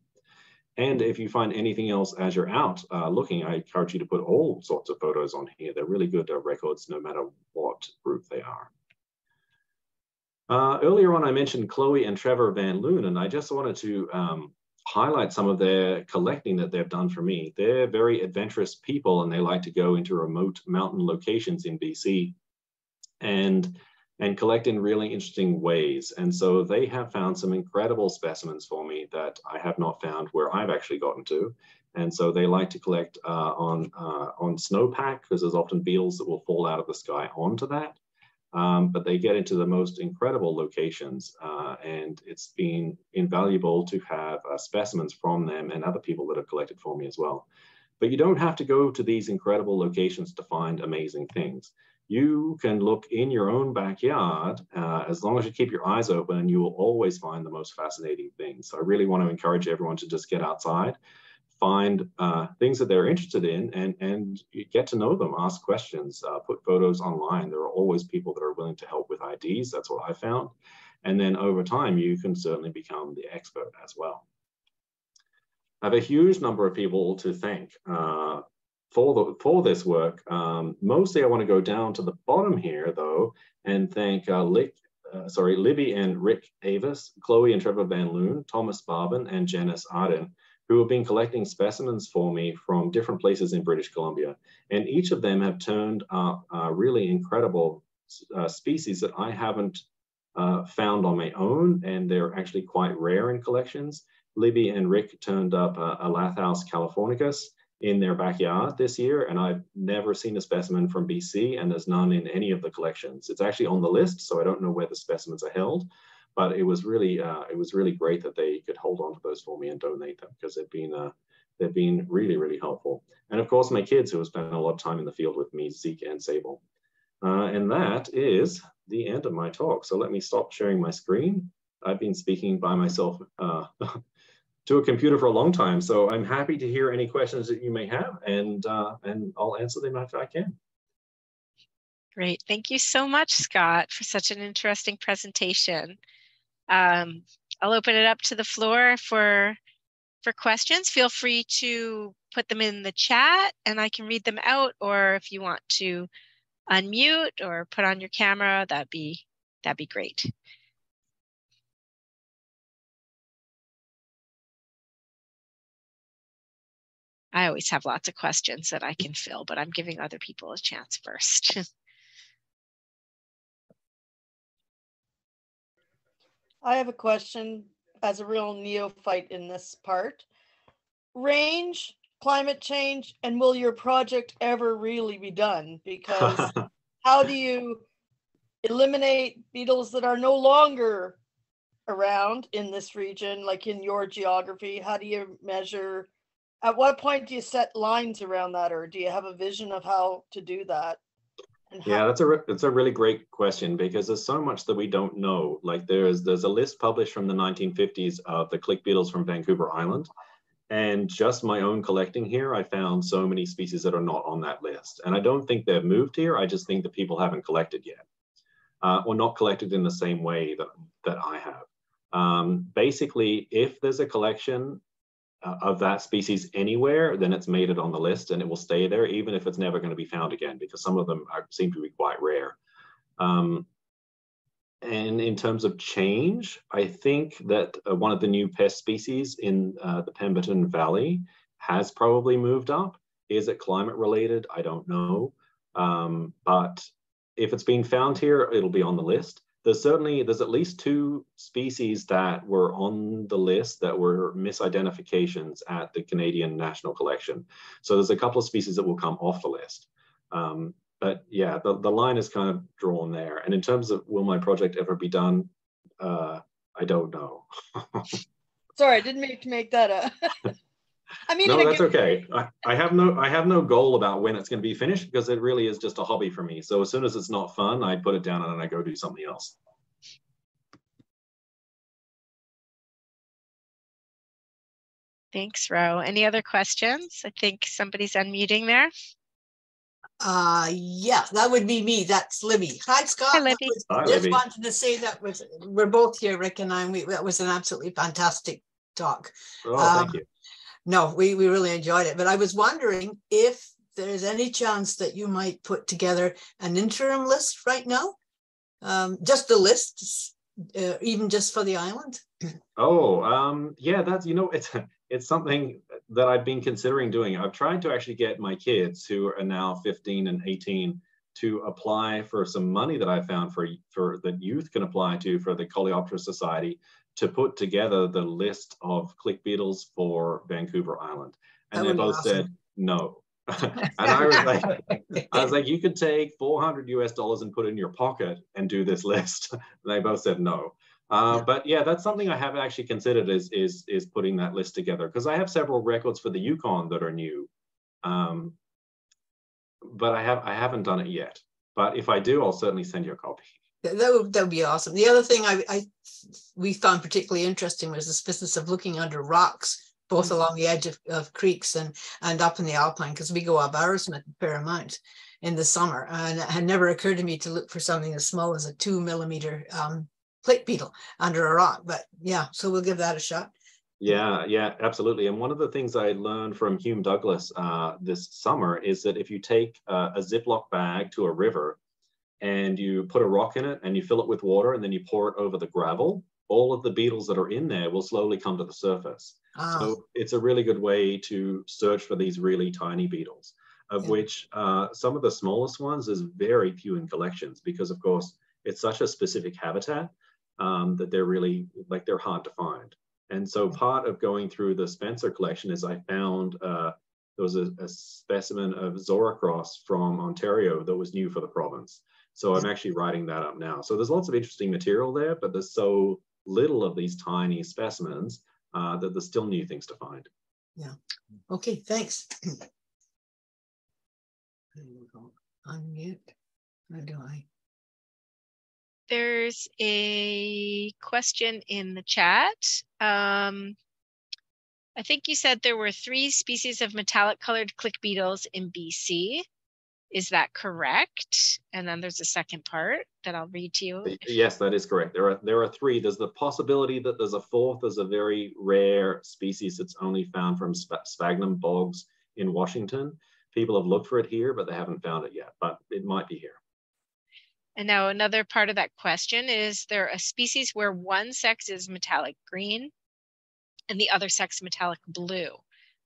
And if you find anything else as you're out uh, looking, I encourage you to put all sorts of photos on here. They're really good uh, records no matter what group they are. Uh, earlier on, I mentioned Chloe and Trevor Van Loon, and I just wanted to um, highlight some of their collecting that they've done for me. They're very adventurous people and they like to go into remote mountain locations in BC and, and collect in really interesting ways. And so they have found some incredible specimens for me that I have not found where I've actually gotten to. And so they like to collect uh, on, uh, on snowpack because there's often beetles that will fall out of the sky onto that. Um, but they get into the most incredible locations uh, and it's been invaluable to have uh, specimens from them and other people that have collected for me as well. But you don't have to go to these incredible locations to find amazing things. You can look in your own backyard uh, as long as you keep your eyes open and you will always find the most fascinating things. So I really want to encourage everyone to just get outside find uh, things that they're interested in and, and get to know them, ask questions, uh, put photos online. There are always people that are willing to help with IDs. That's what I found. And then over time, you can certainly become the expert as well. I have a huge number of people to thank uh, for, the, for this work. Um, mostly I want to go down to the bottom here though, and thank uh, Lick, uh, sorry, Libby and Rick Avis, Chloe and Trevor Van Loon, Thomas Barban, and Janice Arden who have been collecting specimens for me from different places in British Columbia. And each of them have turned up uh, really incredible uh, species that I haven't uh, found on my own, and they're actually quite rare in collections. Libby and Rick turned up a, a Lathaus californicus in their backyard this year, and I've never seen a specimen from BC, and there's none in any of the collections. It's actually on the list, so I don't know where the specimens are held, but it was really uh, it was really great that they could hold on to those for me and donate them because they've been uh, they've been really really helpful. And of course, my kids who have spent a lot of time in the field with me, Zeke and Sable. Uh, and that is the end of my talk. So let me stop sharing my screen. I've been speaking by myself uh, to a computer for a long time, so I'm happy to hear any questions that you may have, and uh, and I'll answer them if I can. Great. Thank you so much, Scott, for such an interesting presentation. Um, I'll open it up to the floor for for questions. Feel free to put them in the chat and I can read them out or if you want to unmute or put on your camera, that'd be that'd be great. I always have lots of questions that I can fill, but I'm giving other people a chance first. I have a question as a real neophyte in this part. Range, climate change, and will your project ever really be done? Because how do you eliminate beetles that are no longer around in this region, like in your geography? How do you measure? At what point do you set lines around that, or do you have a vision of how to do that? yeah that's a that's a really great question because there's so much that we don't know. Like there's there's a list published from the 1950s of the click beetles from vancouver island and just my own collecting here i found so many species that are not on that list. And i don't think they've moved here i just think that people haven't collected yet uh, or not collected in the same way that that i have. Um, basically if there's a collection uh, of that species anywhere, then it's made it on the list and it will stay there, even if it's never going to be found again, because some of them are, seem to be quite rare. Um, and in terms of change, I think that uh, one of the new pest species in uh, the Pemberton Valley has probably moved up. Is it climate related? I don't know. Um, but if it's being found here, it'll be on the list there's certainly there's at least two species that were on the list that were misidentifications at the Canadian National Collection. So there's a couple of species that will come off the list. Um, but yeah, the, the line is kind of drawn there. And in terms of will my project ever be done, uh, I don't know. Sorry, I didn't make to make that a. I mean, no, that's okay. I, I have no I have no goal about when it's going to be finished because it really is just a hobby for me. So as soon as it's not fun, I put it down and I go do something else. Thanks, Ro. Any other questions? I think somebody's unmuting there. Uh, yeah, that would be me. That's Libby. Hi, Scott. Hi, Libby. Hi, just Libby. wanted to say that was we're both here, Rick and I. And we, that was an absolutely fantastic talk. Oh, Um, thank you. No, we, we really enjoyed it. But I was wondering if there's any chance that you might put together an interim list right now, um, just the lists, uh, even just for the island. Oh, um, yeah, that's you know, it's it's something that I've been considering doing. I've tried to actually get my kids who are now 15 and 18 to apply for some money that I found for for that youth can apply to for the Coleoptera Society to put together the list of click beetles for Vancouver Island. And they both awesome. said no. and I was like, I was like, you could take 400 US dollars and put it in your pocket and do this list. And they both said no. Uh, Yeah. But yeah, that's something I haven't actually considered is is is putting that list together because I have several records for the Yukon that are new, um, but I have I haven't done it yet. But if I do, I'll certainly send you a copy. That would, that would be awesome. The other thing I, I we found particularly interesting was this business of looking under rocks, both Mm. along the edge of, of creeks and and up in the alpine, because we go up Arrowsmith a fair amount in the summer. And it had never occurred to me to look for something as small as a two millimeter um, plate beetle under a rock. But yeah, so we'll give that a shot. Yeah, yeah, absolutely. And one of the things I learned from Hume Douglas uh, this summer is that if you take uh, a Ziploc bag to a river and you put a rock in it and you fill it with water and then you pour it over the gravel, all of the beetles that are in there will slowly come to the surface. Ah, So it's a really good way to search for these really tiny beetles, of Yeah. which uh, some of the smallest ones is very few in collections because, of course, it's such a specific habitat um, that they're really like they're hard to find. And so part of going through the Spencer collection is I found uh, there was a, a specimen of Zorochros from Ontario that was new for the province. So I'm actually writing that up now. So there's lots of interesting material there, but there's so little of these tiny specimens uh, that there's still new things to find. Yeah. Okay, thanks. There we go. Unmute. How do I? There's a question in the chat. Um, I think you said there were three species of metallic colored click beetles in BC. Is that correct? And then there's a second part that I'll read to you. Yes, that is correct. There are there are three. There's the possibility that there's a fourth. There's a very rare species that's only found from sphagnum bogs in Washington. People have looked for it here, but they haven't found it yet. But it might be here. And now another part of that question is there a species where one sex is metallic green and the other sex metallic blue?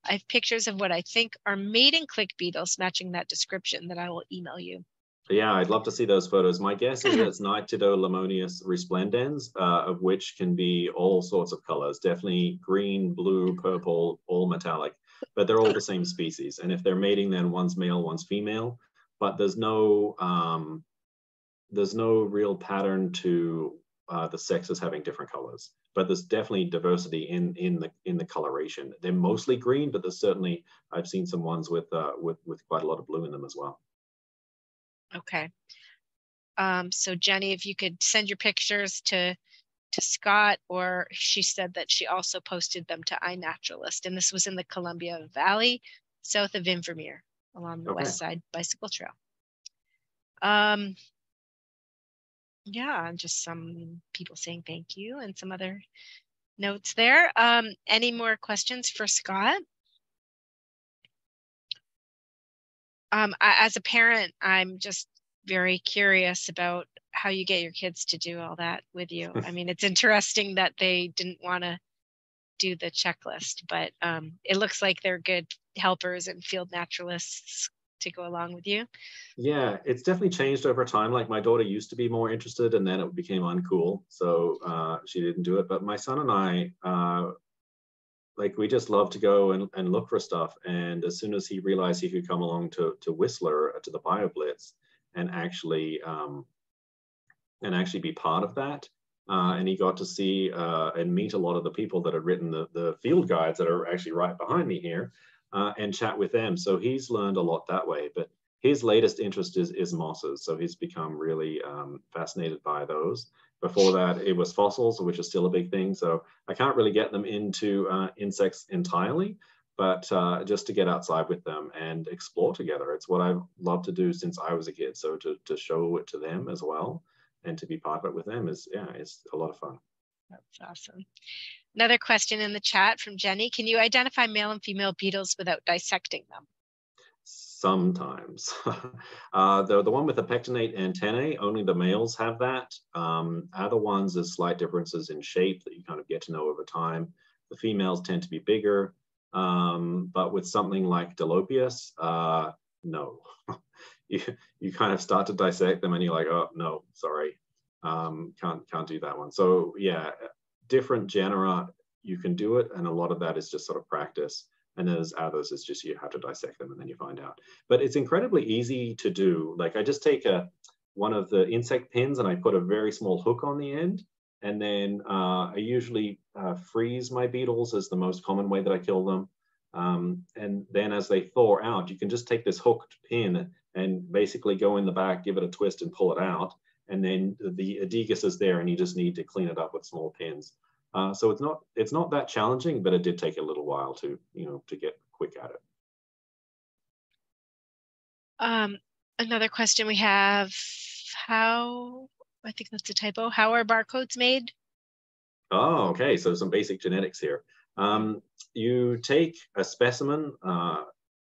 I have pictures of what I think are mating click beetles matching that description that I will email you. Yeah, I'd love to see those photos. My guess is it's Nitidolimonius resplendens, uh, of which can be all sorts of colors, definitely green, blue, purple, all metallic, but they're all the same species. And if they're mating, then one's male, one's female, but there's no, um, there's no real pattern to uh, the sexes having different colors, but there's definitely diversity in in the in the coloration. They're mostly green, but there's certainly I've seen some ones with uh, with with quite a lot of blue in them as well. Okay. Um, so Jenny, if you could send your pictures to to Scott, or she said that she also posted them to iNaturalist, and this was in the Columbia Valley, south of Invermere, along the Okay. West Side Bicycle Trail. Um, yeah, and just some people saying thank you, and some other notes there. Um, any more questions for Scott? um, I, as a parent, I'm just very curious about how you get your kids to do all that with you. I mean, it's interesting that they didn't want to do the checklist, but um, it looks like they're good helpers and field naturalists to go along with you. Yeah, it's definitely changed over time. Like my daughter used to be more interested, and then it became uncool, so uh, she didn't do it. But my son and I, uh, like, we just love to go and, and look for stuff. And as soon as he realized he could come along to to Whistler uh, to the BioBlitz and actually um, and actually be part of that, Uh, and he got to see uh, and meet a lot of the people that had written the, the field guides that are actually right behind me here uh, and chat with them. So he's learned a lot that way. But his latest interest is, is mosses. So he's become really um, fascinated by those. Before that, it was fossils, which is still a big thing. So I can't really get them into uh, insects entirely, but uh, just to get outside with them and explore together. It's what I've loved to do since I was a kid. So to, to show it to them as well and to be part of it with them is, yeah, it's a lot of fun. That's awesome. Another question in the chat from Jenny. Can you identify male and female beetles without dissecting them? sometimes. uh, the, the one with the pectinate antennae, only the males have that. Um, other ones, there's slight differences in shape that you kind of get to know over time. The females tend to be bigger, um, but with something like Dalopius, uh, no. you, you kind of start to dissect them and you're like, oh, no, sorry, um, can't, can't do that one. So yeah, different genera, you can do it. And a lot of that is just sort of practice. And then there's others it's just you have to dissect them and then you find out. But it's incredibly easy to do. Like i just take a one of the insect pins and i put a very small hook on the end. And then uh, i usually uh, freeze my beetles as the most common way that i kill them. Um, and then as they thaw out you can just take this hooked pin and basically go in the back give it a twist and pull it out and then the aedeagus is there and you just need to clean it up with small pins uh, so it's not it's not that challenging, but it did take a little while to you know to get quick at it. Um, another question we have: How I think that's a typo. How are barcodes made? Oh, okay. So some basic genetics here. Um, you take a specimen uh,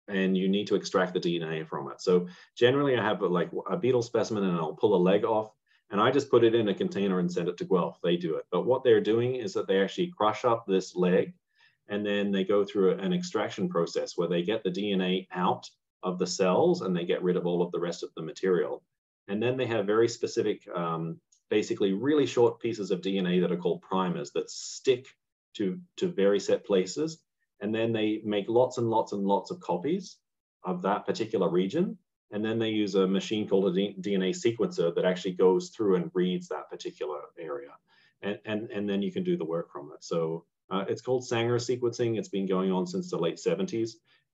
and you need to extract the DNA from it. So generally, I have a, like a beetle specimen, and I'll pull a leg off and I just put it in a container and send it to Guelph. They do it. But what they're doing is that they actually crush up this leg and then they go through an extraction process where they get the DNA out of the cells and they get rid of all of the rest of the material. And then they have very specific, um, basically really short pieces of DNA that are called primers that stick to, to very set places. And then they make lots and lots and lots of copies of that particular region and then they use a machine called a DNA sequencer that actually goes through and reads that particular area. And, and, and then you can do the work from it. So uh, it's called Sanger sequencing. It's been going on since the late 70s.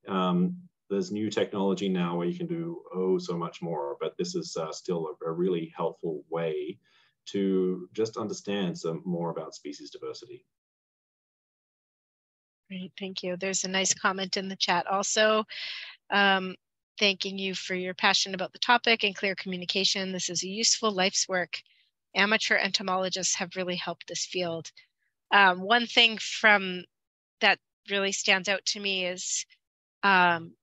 Um, there's new technology now where you can do oh so much more, but this is uh, still a, a, really helpful way to just understand some more about species diversity. Thank you. There's a nice comment in the chat also. Um, thanking you for your passion about the topic and clear communication. This is a useful life's work. Amateur entomologists have really helped this field. Um, one thing from that really stands out to me is um,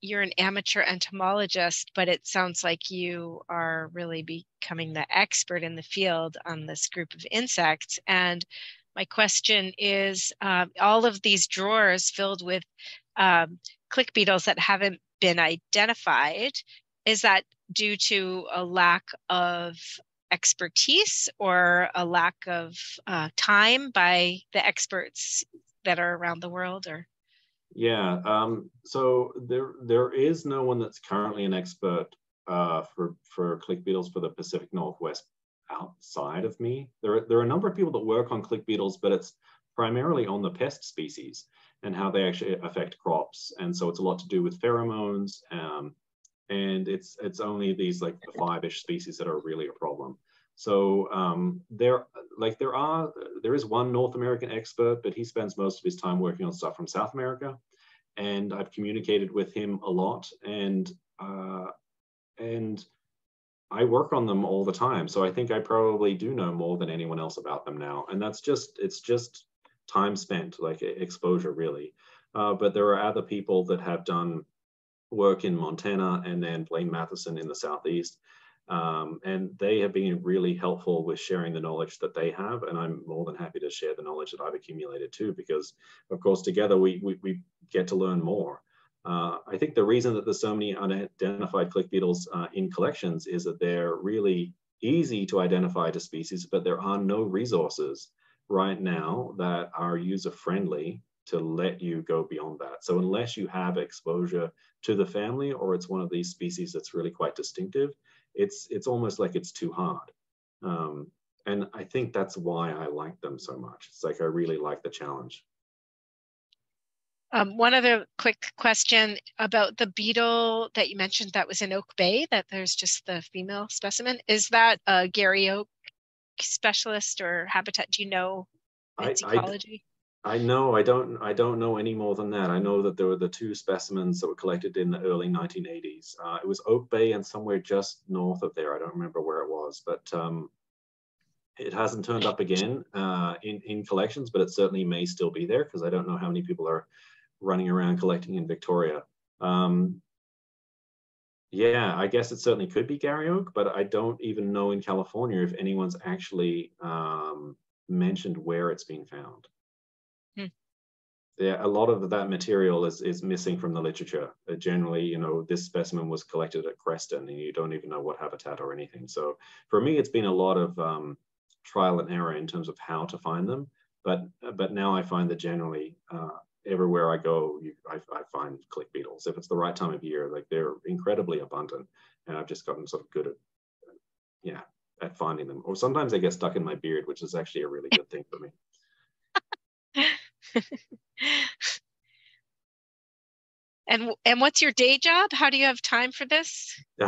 you're an amateur entomologist, but it sounds like you are really becoming the expert in the field on this group of insects. And my question is um, all of these drawers filled with um, click beetles that haven't been identified. Is that due to a lack of expertise or a lack of uh, time by the experts that are around the world or yeah um, so there there is no one that's currently an expert uh, for for click beetles for the pacific northwest outside of me there, there are a number of people that work on click beetles but it's primarily on the pest species and how they actually affect crops. And so it's a lot to do with pheromones. Um, and it's it's only these like the five-ish species that are really a problem. So um, there, like there are, there is one North American expert, but he spends most of his time working on stuff from South America, and I've communicated with him a lot, and uh, and I work on them all the time. So I think I probably do know more than anyone else about them now, and that's just it's just time spent, like exposure really. Uh, but there are other people that have done work in Montana and then Blaine Mathison in the Southeast. Um, and they have been really helpful with sharing the knowledge that they have. And I'm more than happy to share the knowledge that I've accumulated too, because of course, together we, we, we get to learn more. Uh, I think the reason that there's so many unidentified click beetles uh, in collections is that they're really easy to identify to species, but there are no resources right now that are user friendly to let you go beyond that. So unless you have exposure to the family or it's one of these species that's really quite distinctive, it's it's almost like it's too hard. Um, and I think that's why I like them so much. It's like I really like the challenge. Um, one other quick question about the beetle that you mentioned that was in Oak Bay, that there's just the female specimen. Is that a Garry Oak specialist or habitat? Do you know its I, ecology? I, I know, I don't, I don't know any more than that. I know that there were the two specimens that were collected in the early 1980s. Uh, it was Oak Bay and somewhere just north of there. I don't remember where it was, but um, it hasn't turned up again uh, in, in collections, but it certainly may still be there because I don't know how many people are running around collecting in Victoria. Um, yeah, I guess it certainly could be Garry Oak, but I don't even know in California if anyone's actually um, mentioned where it's been found. Hmm. Yeah, a lot of that material is is missing from the literature. Uh, generally, you know, this specimen was collected at Creston, and you don't even know what habitat or anything. So for me, it's been a lot of um, trial and error in terms of how to find them. But but now I find that generally uh, everywhere I go, you, I, I, find click beetles. If it's the right time of year, like they're incredibly abundant, and I've just gotten sort of good at, yeah, at finding them. Or sometimes they get stuck in my beard, which is actually a really good thing for me. and and what's your day job? How do you have time for this?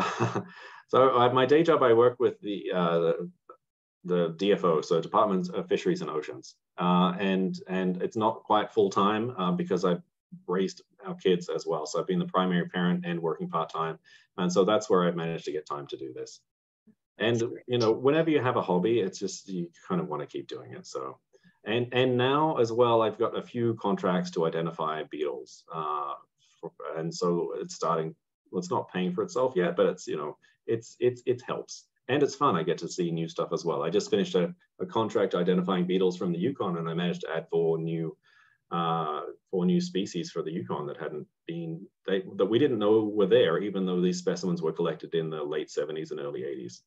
so uh, my day job, I work with the, uh, the the DFO, so Department of Fisheries and Oceans, uh, and and it's not quite full time uh, because I've raised our kids as well. So I've been the primary parent and working part time, and so that's where I've managed to get time to do this. And you know, whenever you have a hobby, it's just you kind of want to keep doing it. So, and and now as well, I've got a few contracts to identify beetles, uh, for, and so it's starting. Well, it's not paying for itself yet, but it's you know, it's it's it helps and it's fun. I get to see new stuff as well. I just finished a, a contract identifying beetles from the Yukon, and I managed to add four new uh, four new species for the Yukon that hadn't been they, that we didn't know were there, even though these specimens were collected in the late 70s and early 80s.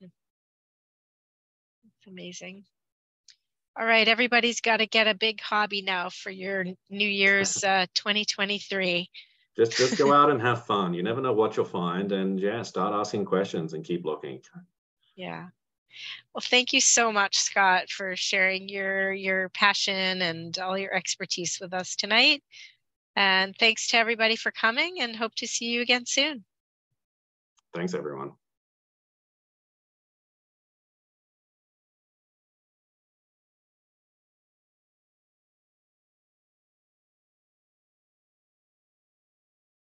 It's amazing. All right, everybody's got to get a big hobby now for your New Year's uh, 2023 just just go out and have fun. You never know what you'll find, and yeah, start asking questions and keep looking. Yeah. Well, thank you so much, Scott, for sharing your your passion and all your expertise with us tonight. And thanks to everybody for coming and hope to see you again soon. Thanks, everyone.